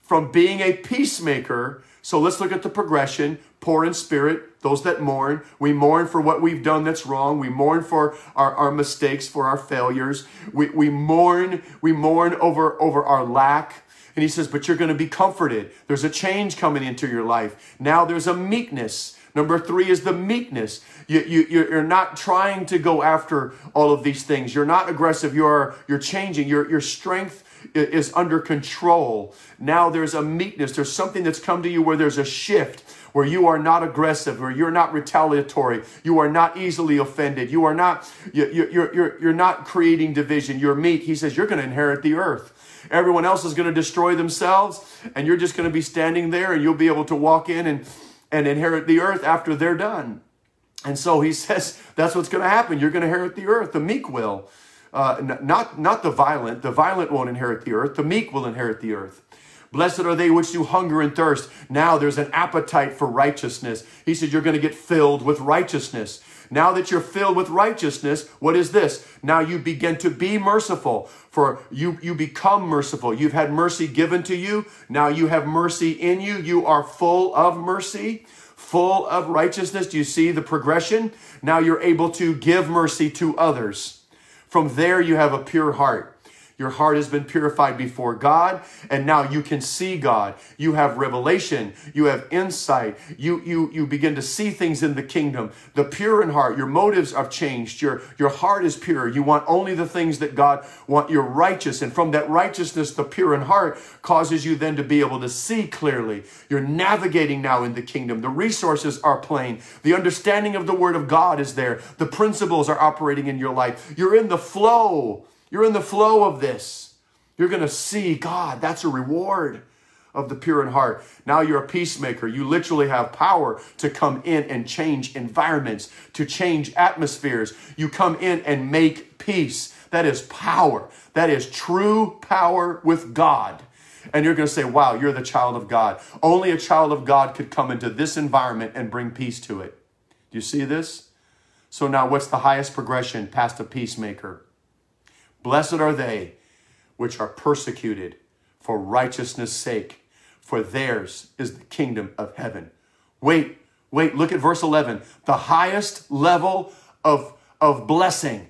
From being a peacemaker, so let's look at the progression poor in spirit, those that mourn. We mourn for what we've done that's wrong. We mourn for our, our mistakes, for our failures. We, we mourn, we mourn over, over our lack. And he says, but you're going to be comforted. There's a change coming into your life. Now there's a meekness. Number three is the meekness. You, you, you're not trying to go after all of these things. You're not aggressive. You're, you're changing. Your, your strength is under control. Now there's a meekness. There's something that's come to you where there's a shift where you are not aggressive, where you're not retaliatory, you are not easily offended, you are not you, you, you're, you're, you're not creating division. You're meek. He says you're going to inherit the earth. Everyone else is going to destroy themselves, and you're just going to be standing there, and you'll be able to walk in and, and inherit the earth after they're done. And so he says that's what's going to happen. You're going to inherit the earth. The meek will. Uh, not, not the violent. The violent won't inherit the earth. The meek will inherit the earth. Blessed are they which do hunger and thirst. Now there's an appetite for righteousness. He said, You're going to get filled with righteousness. Now that you're filled with righteousness, what is this? Now you begin to be merciful, for you, you become merciful. You've had mercy given to you. Now you have mercy in you. You are full of mercy, full of righteousness. Do you see the progression? Now you're able to give mercy to others. From there, you have a pure heart. Your heart has been purified before God, and now you can see God. You have revelation. You have insight. You, you, you begin to see things in the kingdom. The pure in heart, your motives have changed. Your, your heart is pure. You want only the things that God want. You're righteous. And from that righteousness, the pure in heart causes you then to be able to see clearly. You're navigating now in the kingdom. The resources are plain. The understanding of the word of God is there. The principles are operating in your life. You're in the flow you're in the flow of this. You're going to see God. That's a reward of the pure in heart. Now you're a peacemaker. You literally have power to come in and change environments, to change atmospheres. You come in and make peace. That is power. That is true power with God. And you're going to say, wow, you're the child of God. Only a child of God could come into this environment and bring peace to it. Do you see this? So now what's the highest progression past a peacemaker? Blessed are they which are persecuted for righteousness' sake, for theirs is the kingdom of heaven. Wait, wait, look at verse 11. The highest level of, of blessing.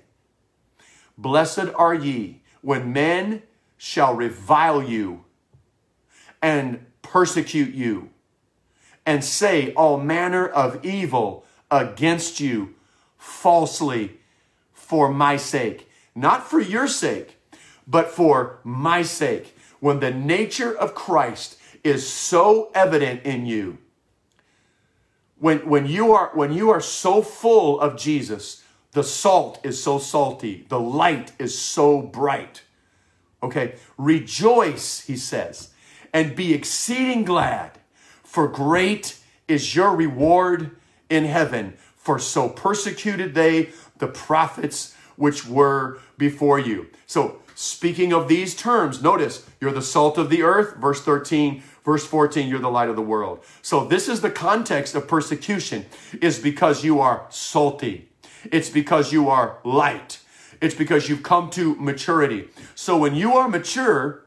Blessed are ye when men shall revile you and persecute you and say all manner of evil against you falsely for my sake. Not for your sake, but for my sake. When the nature of Christ is so evident in you, when, when, you are, when you are so full of Jesus, the salt is so salty, the light is so bright. Okay, rejoice, he says, and be exceeding glad, for great is your reward in heaven. For so persecuted they the prophets which were before you. So, speaking of these terms, notice you're the salt of the earth, verse 13. Verse 14, you're the light of the world. So this is the context of persecution is because you are salty. It's because you are light. It's because you've come to maturity. So when you are mature,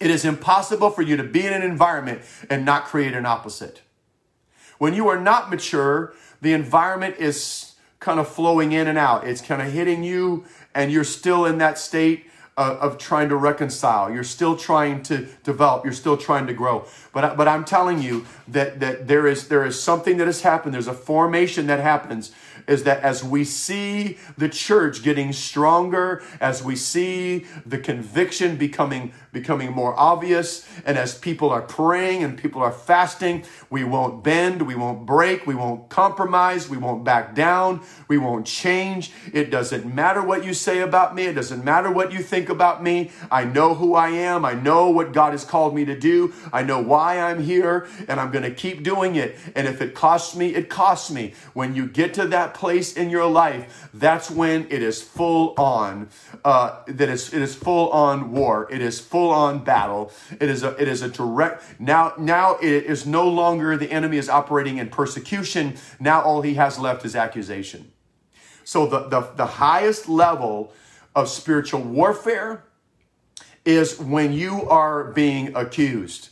it is impossible for you to be in an environment and not create an opposite. When you are not mature, the environment is kind of flowing in and out. It's kind of hitting you, and you're still in that state of, of trying to reconcile. You're still trying to develop. You're still trying to grow. But, but I'm telling you that, that there, is, there is something that has happened. There's a formation that happens is that as we see the church getting stronger, as we see the conviction becoming, becoming more obvious, and as people are praying and people are fasting, we won't bend, we won't break, we won't compromise, we won't back down, we won't change. It doesn't matter what you say about me, it doesn't matter what you think about me. I know who I am, I know what God has called me to do, I know why I'm here, and I'm going to keep doing it. And if it costs me, it costs me. When you get to that place in your life, that's when it is full on. Uh, that is it is full on war. It is full on battle. It is a it is a direct now now it is no longer the enemy is operating in persecution. Now all he has left is accusation. So the the, the highest level of spiritual warfare is when you are being accused.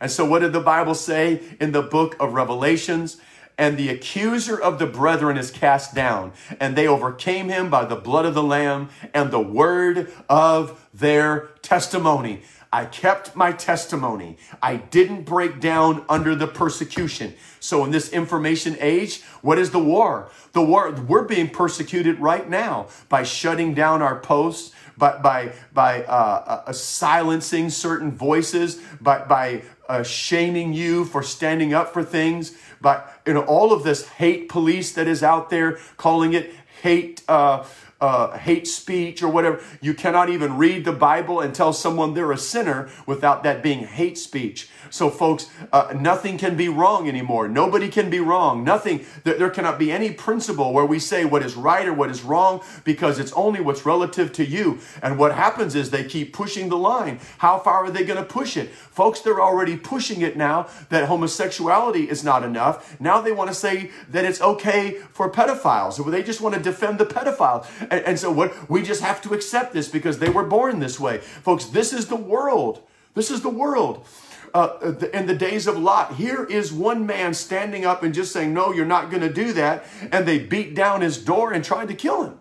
And so, what did the Bible say in the book of Revelations? And the accuser of the brethren is cast down, and they overcame him by the blood of the Lamb and the word of their testimony. I kept my testimony. I didn't break down under the persecution. So, in this information age, what is the war? The war, we're being persecuted right now by shutting down our posts, by, by, by uh, uh, silencing certain voices, by, by uh, shaming you for standing up for things, but you know all of this hate police that is out there, calling it hate. Uh, uh, hate speech or whatever. You cannot even read the Bible and tell someone they're a sinner without that being hate speech. So, folks, uh, nothing can be wrong anymore. Nobody can be wrong. Nothing, there, there cannot be any principle where we say what is right or what is wrong because it's only what's relative to you. And what happens is they keep pushing the line. How far are they going to push it? Folks, they're already pushing it now that homosexuality is not enough. Now they want to say that it's okay for pedophiles. They just want to defend the pedophile. And, and so what we just have to accept this because they were born this way. Folks, this is the world. This is the world. Uh, in the days of Lot, here is one man standing up and just saying, No, you're not going to do that. And they beat down his door and tried to kill him.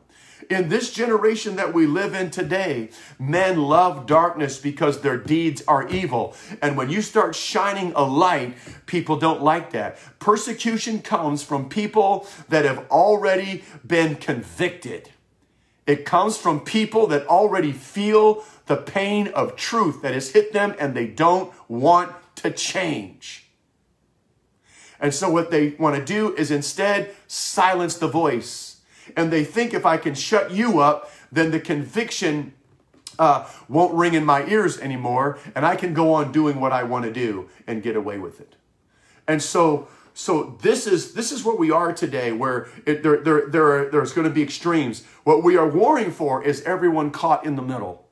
In this generation that we live in today, men love darkness because their deeds are evil. And when you start shining a light, people don't like that. Persecution comes from people that have already been convicted. It comes from people that already feel the pain of truth that has hit them and they don't want to change. And so, what they want to do is instead silence the voice. And they think if I can shut you up, then the conviction uh, won't ring in my ears anymore, and I can go on doing what I want to do and get away with it. And so, so this is this is where we are today, where it, there, there, there are, there's going to be extremes. What we are warring for is everyone caught in the middle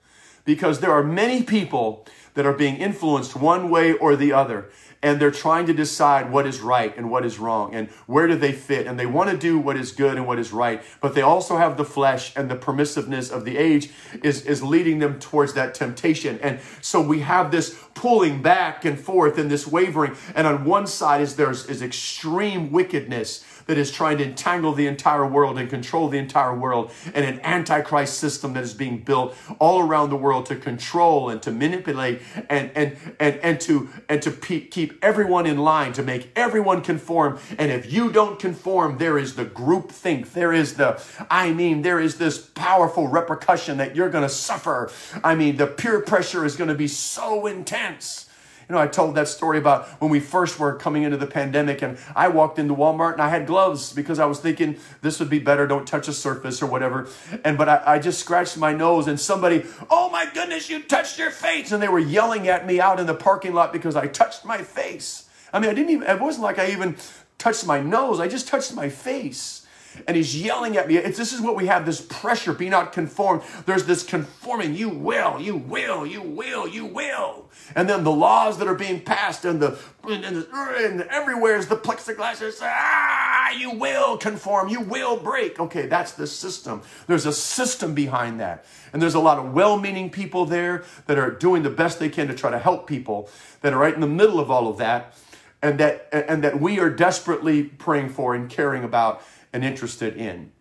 because there are many people that are being influenced one way or the other and they're trying to decide what is right and what is wrong and where do they fit and they want to do what is good and what is right but they also have the flesh and the permissiveness of the age is, is leading them towards that temptation and so we have this pulling back and forth and this wavering and on one side is there's is extreme wickedness that is trying to entangle the entire world and control the entire world, and an antichrist system that is being built all around the world to control and to manipulate and and and and to and to pe- keep everyone in line, to make everyone conform. And if you don't conform, there is the group think. There is the, I mean, there is this powerful repercussion that you're going to suffer. I mean, the peer pressure is going to be so intense. You know, I told that story about when we first were coming into the pandemic and I walked into Walmart and I had gloves because I was thinking this would be better, don't touch a surface or whatever. And but I, I just scratched my nose and somebody, oh my goodness, you touched your face. And they were yelling at me out in the parking lot because I touched my face. I mean, I didn't even, it wasn't like I even touched my nose, I just touched my face and he's yelling at me. It's, this is what we have this pressure be not conformed. There's this conforming. You will, you will, you will, you will. And then the laws that are being passed and the, and, and, and everywhere is the plexiglass. Ah, you will conform. You will break. Okay, that's the system. There's a system behind that. And there's a lot of well meaning people there that are doing the best they can to try to help people that are right in the middle of all of that. And that, and that we are desperately praying for and caring about and interested in.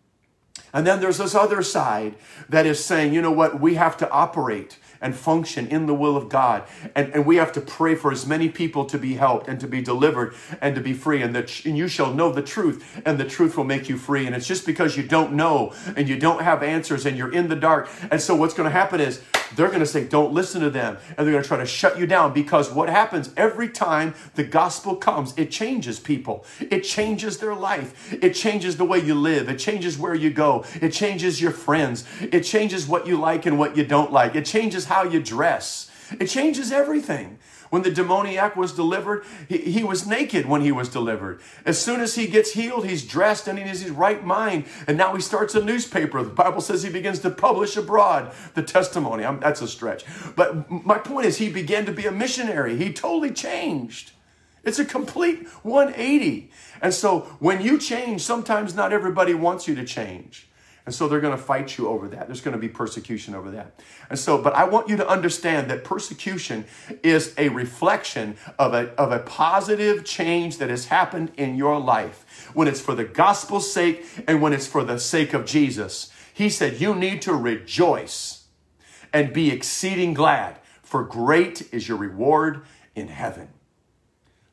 And then there's this other side that is saying, you know what, we have to operate and function in the will of God. And, and we have to pray for as many people to be helped and to be delivered and to be free. And, that and you shall know the truth, and the truth will make you free. And it's just because you don't know and you don't have answers and you're in the dark. And so what's going to happen is they're going to say, don't listen to them. And they're going to try to shut you down because what happens every time the gospel comes, it changes people. It changes their life. It changes the way you live. It changes where you go. It changes your friends. It changes what you like and what you don't like. It changes how you dress. It changes everything. When the demoniac was delivered, he, he was naked when he was delivered. As soon as he gets healed, he's dressed and in his right mind. And now he starts a newspaper. The Bible says he begins to publish abroad the testimony. I'm, that's a stretch. But my point is, he began to be a missionary. He totally changed. It's a complete 180. And so when you change, sometimes not everybody wants you to change. And so they're going to fight you over that. There's going to be persecution over that. And so, but I want you to understand that persecution is a reflection of a, of a positive change that has happened in your life when it's for the gospel's sake and when it's for the sake of Jesus. He said, You need to rejoice and be exceeding glad, for great is your reward in heaven.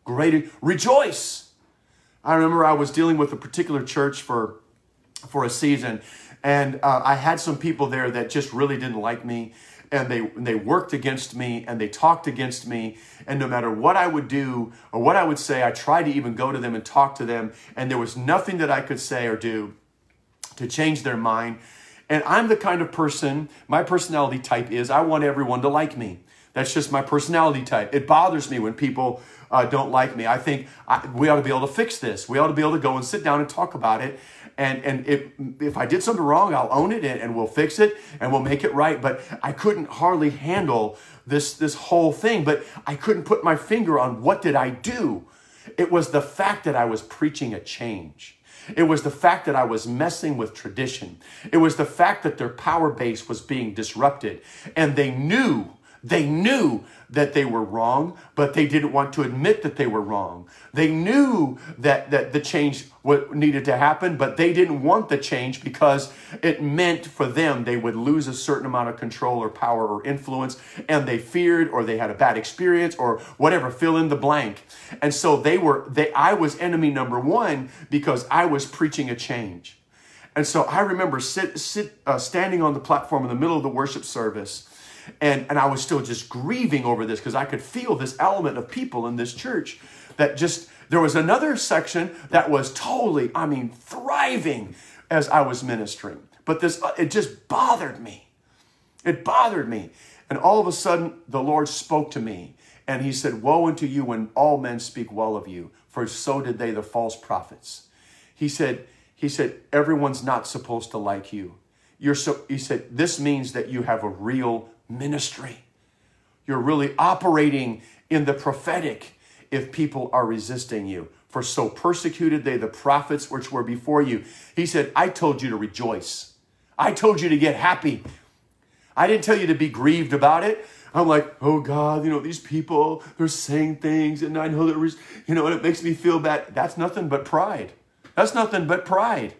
Great, rejoice. I remember I was dealing with a particular church for for a season. And uh, I had some people there that just really didn't like me. And they, they worked against me and they talked against me. And no matter what I would do or what I would say, I tried to even go to them and talk to them. And there was nothing that I could say or do to change their mind. And I'm the kind of person, my personality type is I want everyone to like me. That's just my personality type. It bothers me when people uh, don't like me. I think I, we ought to be able to fix this. We ought to be able to go and sit down and talk about it and and if if I did something wrong, I'll own it and, and we'll fix it and we'll make it right. But I couldn't hardly handle this this whole thing. But I couldn't put my finger on what did I do. It was the fact that I was preaching a change. It was the fact that I was messing with tradition. It was the fact that their power base was being disrupted. And they knew, they knew that they were wrong, but they didn't want to admit that they were wrong. They knew that, that the change what needed to happen, but they didn't want the change because it meant for them they would lose a certain amount of control or power or influence, and they feared or they had a bad experience or whatever, fill in the blank. And so they were they I was enemy number one because I was preaching a change. And so I remember sit, sit, uh, standing on the platform in the middle of the worship service and, and I was still just grieving over this because I could feel this element of people in this church that just, there was another section that was totally, I mean, thriving as I was ministering. But this, uh, it just bothered me. It bothered me. And all of a sudden, the Lord spoke to me and he said, Woe unto you when all men speak well of you, for so did they, the false prophets. He said, he said, everyone's not supposed to like you. You're so, he said, this means that you have a real ministry. You're really operating in the prophetic if people are resisting you. For so persecuted they the prophets which were before you. He said, I told you to rejoice. I told you to get happy. I didn't tell you to be grieved about it. I'm like, oh God, you know, these people, they're saying things, and I know that, you know, and it makes me feel bad. That's nothing but pride. That's nothing but pride.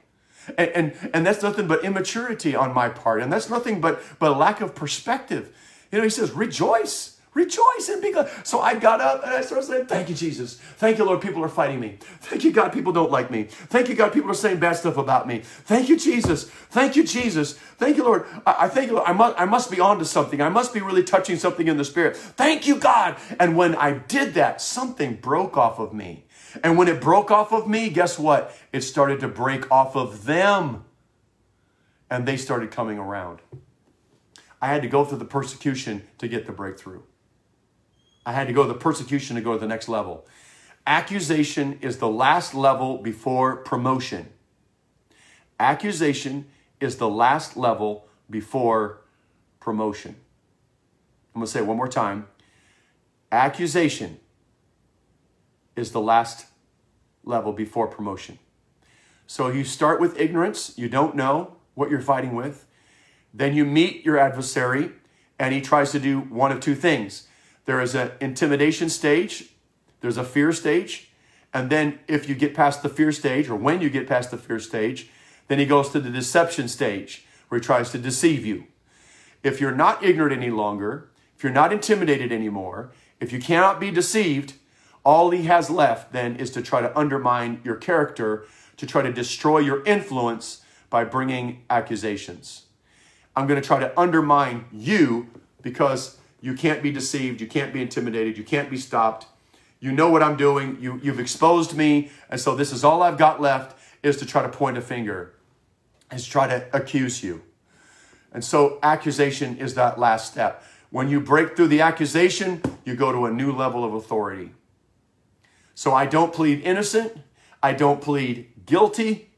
And, and, and that's nothing but immaturity on my part. And that's nothing but, but lack of perspective. You know, he says, rejoice. Rejoice and be glad. So I got up and I started saying, Thank you, Jesus. Thank you, Lord. People are fighting me. Thank you, God. People don't like me. Thank you, God. People are saying bad stuff about me. Thank you, Jesus. Thank you, Jesus. Thank you, Lord. I, I thank you, Lord. I must, I must be on to something. I must be really touching something in the Spirit. Thank you, God. And when I did that, something broke off of me. And when it broke off of me, guess what? It started to break off of them. And they started coming around. I had to go through the persecution to get the breakthrough. I had to go to the persecution to go to the next level. Accusation is the last level before promotion. Accusation is the last level before promotion. I'm going to say it one more time. Accusation is the last level before promotion. So you start with ignorance, you don't know what you're fighting with. Then you meet your adversary, and he tries to do one of two things there is an intimidation stage, there's a fear stage, and then if you get past the fear stage, or when you get past the fear stage, then he goes to the deception stage where he tries to deceive you. If you're not ignorant any longer, if you're not intimidated anymore, if you cannot be deceived, all he has left then is to try to undermine your character, to try to destroy your influence by bringing accusations. I'm going to try to undermine you because you can't be deceived. You can't be intimidated. You can't be stopped. You know what I'm doing. You, you've exposed me. And so this is all I've got left is to try to point a finger, is try to accuse you. And so accusation is that last step. When you break through the accusation, you go to a new level of authority. So I don't plead innocent. I don't plead guilty.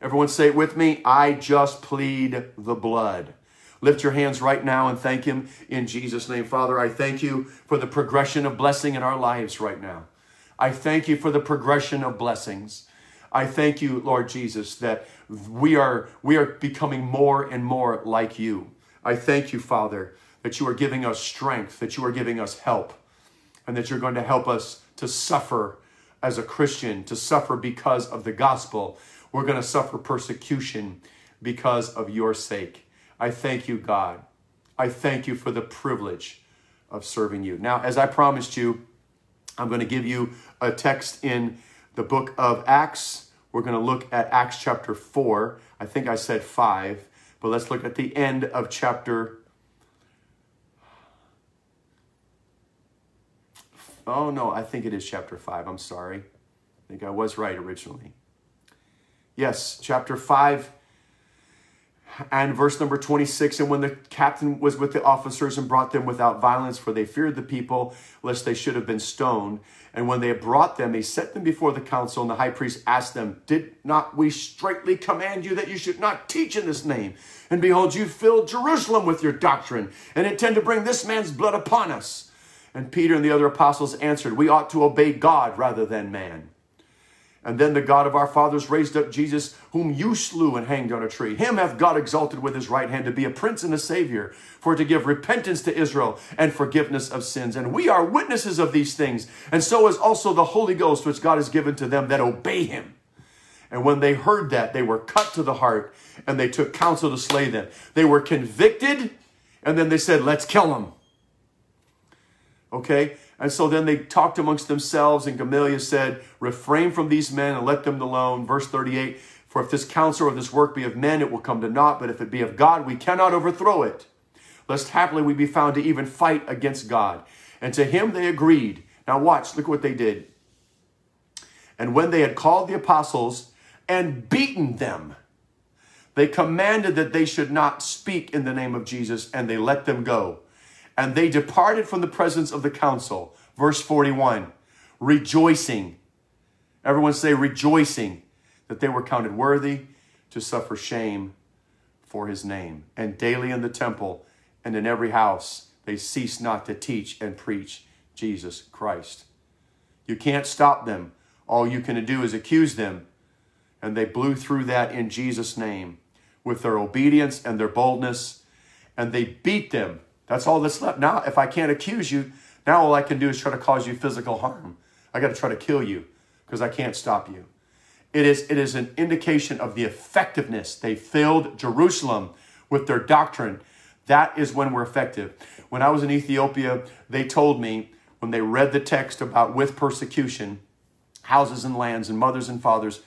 Everyone say it with me. I just plead the blood. Lift your hands right now and thank Him in Jesus' name. Father, I thank you for the progression of blessing in our lives right now. I thank you for the progression of blessings. I thank you, Lord Jesus, that we are, we are becoming more and more like you. I thank you, Father, that you are giving us strength, that you are giving us help, and that you're going to help us to suffer as a Christian, to suffer because of the gospel. We're going to suffer persecution because of your sake. I thank you, God. I thank you for the privilege of serving you. Now, as I promised you, I'm going to give you a text in the book of Acts. We're going to look at Acts chapter 4. I think I said 5, but let's look at the end of chapter Oh, no, I think it is chapter 5. I'm sorry. I think I was right originally. Yes, chapter 5 and verse number 26 And when the captain was with the officers and brought them without violence, for they feared the people, lest they should have been stoned. And when they had brought them, he set them before the council, and the high priest asked them, Did not we straightly command you that you should not teach in this name? And behold, you filled Jerusalem with your doctrine, and intend to bring this man's blood upon us. And Peter and the other apostles answered, We ought to obey God rather than man. And then the God of our fathers raised up Jesus, whom you slew and hanged on a tree. Him hath God exalted with his right hand to be a prince and a savior, for to give repentance to Israel and forgiveness of sins. And we are witnesses of these things, and so is also the Holy Ghost, which God has given to them that obey him. And when they heard that, they were cut to the heart, and they took counsel to slay them. They were convicted, and then they said, Let's kill him. Okay? And so then they talked amongst themselves, and Gamaliel said, Refrain from these men and let them alone. Verse 38 For if this counsel or this work be of men, it will come to naught, but if it be of God, we cannot overthrow it, lest happily we be found to even fight against God. And to him they agreed. Now watch, look what they did. And when they had called the apostles and beaten them, they commanded that they should not speak in the name of Jesus, and they let them go. And they departed from the presence of the council. Verse 41 rejoicing. Everyone say, rejoicing that they were counted worthy to suffer shame for his name. And daily in the temple and in every house, they ceased not to teach and preach Jesus Christ. You can't stop them. All you can do is accuse them. And they blew through that in Jesus' name with their obedience and their boldness. And they beat them that's all that's left. Now, if I can't accuse you, now all I can do is try to cause you physical harm. I got to try to kill you because I can't stop you. It is, it is an indication of the effectiveness. They filled Jerusalem with their doctrine. That is when we're effective. When I was in Ethiopia, they told me when they read the text about with persecution, houses and lands and mothers and fathers,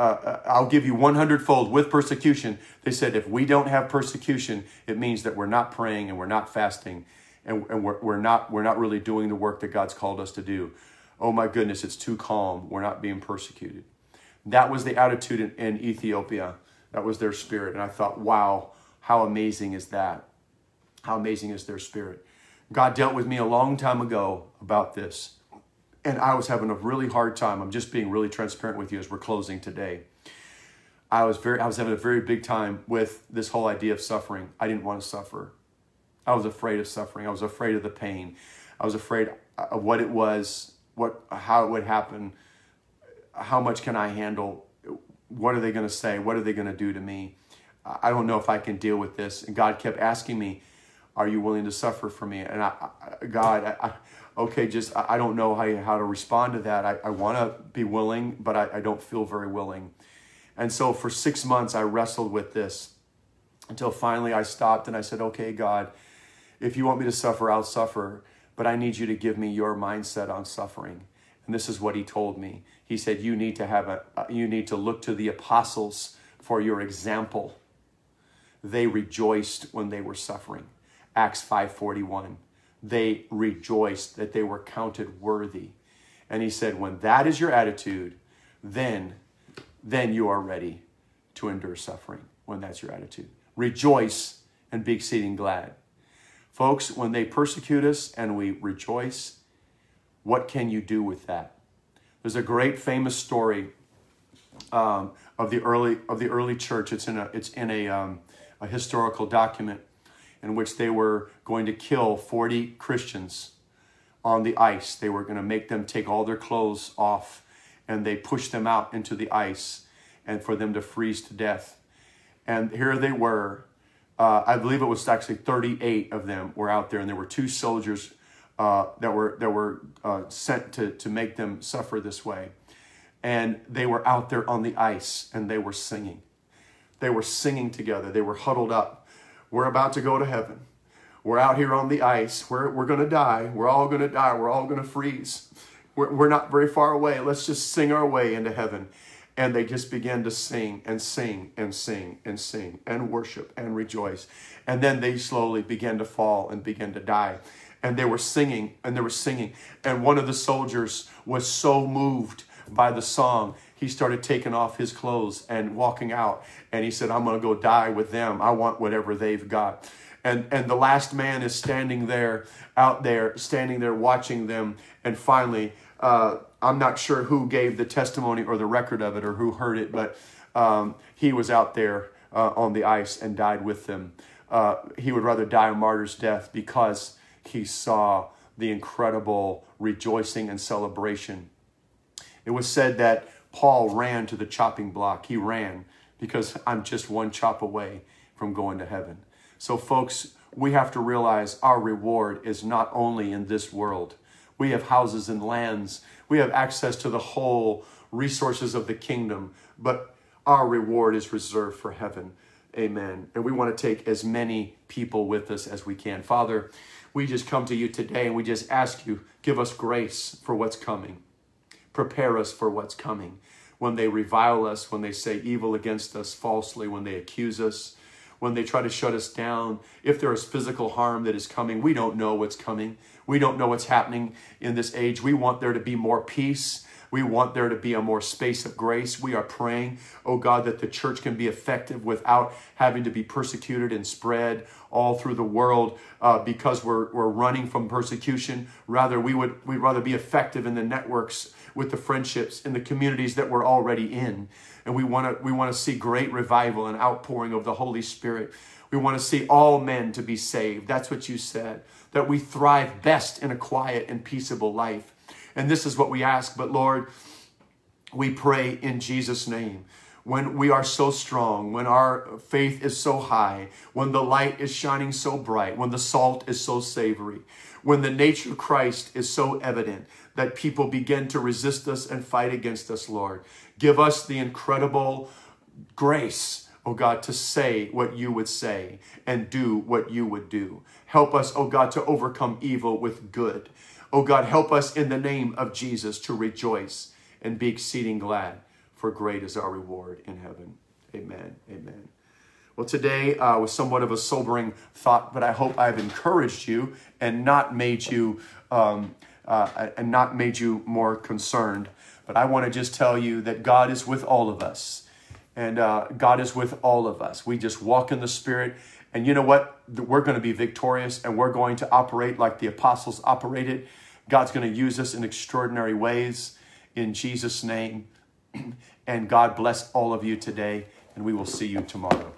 uh, uh I'll give you 100 fold with persecution. They said if we don't have persecution, it means that we're not praying and we're not fasting and, and we're, we're, not, we're not really doing the work that God's called us to do. Oh my goodness, it's too calm. We're not being persecuted. That was the attitude in, in Ethiopia. That was their spirit. And I thought, wow, how amazing is that? How amazing is their spirit? God dealt with me a long time ago about this. And I was having a really hard time. I'm just being really transparent with you as we're closing today. I was very I was having a very big time with this whole idea of suffering. I didn't want to suffer. I was afraid of suffering. I was afraid of the pain. I was afraid of what it was, what how it would happen. How much can I handle? What are they going to say? What are they going to do to me? I don't know if I can deal with this. And God kept asking me, "Are you willing to suffer for me?" And I, I God, I, okay, just I don't know how how to respond to that. I, I want to be willing, but I, I don't feel very willing. And so for six months, I wrestled with this until finally I stopped and I said, "Okay, God." If you want me to suffer, I'll suffer, but I need you to give me your mindset on suffering. And this is what he told me. He said, You need to have a, uh, you need to look to the apostles for your example. They rejoiced when they were suffering. Acts 5:41. They rejoiced that they were counted worthy. And he said, when that is your attitude, then then you are ready to endure suffering when that's your attitude. Rejoice and be exceeding glad. Folks, when they persecute us and we rejoice, what can you do with that? There's a great famous story um, of the early of the early church. It's in a it's in a, um, a historical document in which they were going to kill 40 Christians on the ice. They were going to make them take all their clothes off and they pushed them out into the ice and for them to freeze to death. And here they were uh, I believe it was actually 38 of them were out there, and there were two soldiers uh, that were that were uh, sent to to make them suffer this way, and they were out there on the ice and they were singing. They were singing together. They were huddled up. We're about to go to heaven. We're out here on the ice. We're we're going to die. We're all going to die. We're all going to freeze. We're, we're not very far away. Let's just sing our way into heaven. And they just began to sing and sing and sing and sing and worship and rejoice. And then they slowly began to fall and began to die. And they were singing and they were singing. And one of the soldiers was so moved by the song, he started taking off his clothes and walking out. And he said, I'm going to go die with them. I want whatever they've got. And, and the last man is standing there, out there, standing there watching them. And finally, uh, I'm not sure who gave the testimony or the record of it or who heard it, but um, he was out there uh, on the ice and died with them. Uh, he would rather die a martyr's death because he saw the incredible rejoicing and celebration. It was said that Paul ran to the chopping block. He ran because I'm just one chop away from going to heaven. So, folks, we have to realize our reward is not only in this world. We have houses and lands we have access to the whole resources of the kingdom, but our reward is reserved for heaven. Amen. And we want to take as many people with us as we can. Father, we just come to you today and we just ask you, give us grace for what's coming. Prepare us for what's coming. When they revile us, when they say evil against us falsely, when they accuse us, when they try to shut us down, if there is physical harm that is coming, we don't know what's coming. We don't know what's happening in this age. We want there to be more peace. We want there to be a more space of grace. We are praying, oh God, that the church can be effective without having to be persecuted and spread all through the world uh, because we're, we're running from persecution. Rather, we would we'd rather be effective in the networks with the friendships in the communities that we're already in. And we want to we want to see great revival and outpouring of the Holy Spirit. We want to see all men to be saved. That's what you said that we thrive best in a quiet and peaceable life. And this is what we ask. But Lord, we pray in Jesus' name. When we are so strong, when our faith is so high, when the light is shining so bright, when the salt is so savory, when the nature of Christ is so evident, that people begin to resist us and fight against us, Lord. Give us the incredible grace, oh God, to say what you would say and do what you would do. Help us, oh God, to overcome evil with good. Oh God, help us in the name of Jesus to rejoice and be exceeding glad, for great is our reward in heaven. Amen. Amen. Well, today uh, was somewhat of a sobering thought, but I hope I've encouraged you and not made you um, uh, and not made you more concerned. But I want to just tell you that God is with all of us, and uh, God is with all of us. We just walk in the Spirit, and you know what? We're going to be victorious, and we're going to operate like the apostles operated. God's going to use us in extraordinary ways in Jesus' name. And God bless all of you today, and we will see you tomorrow.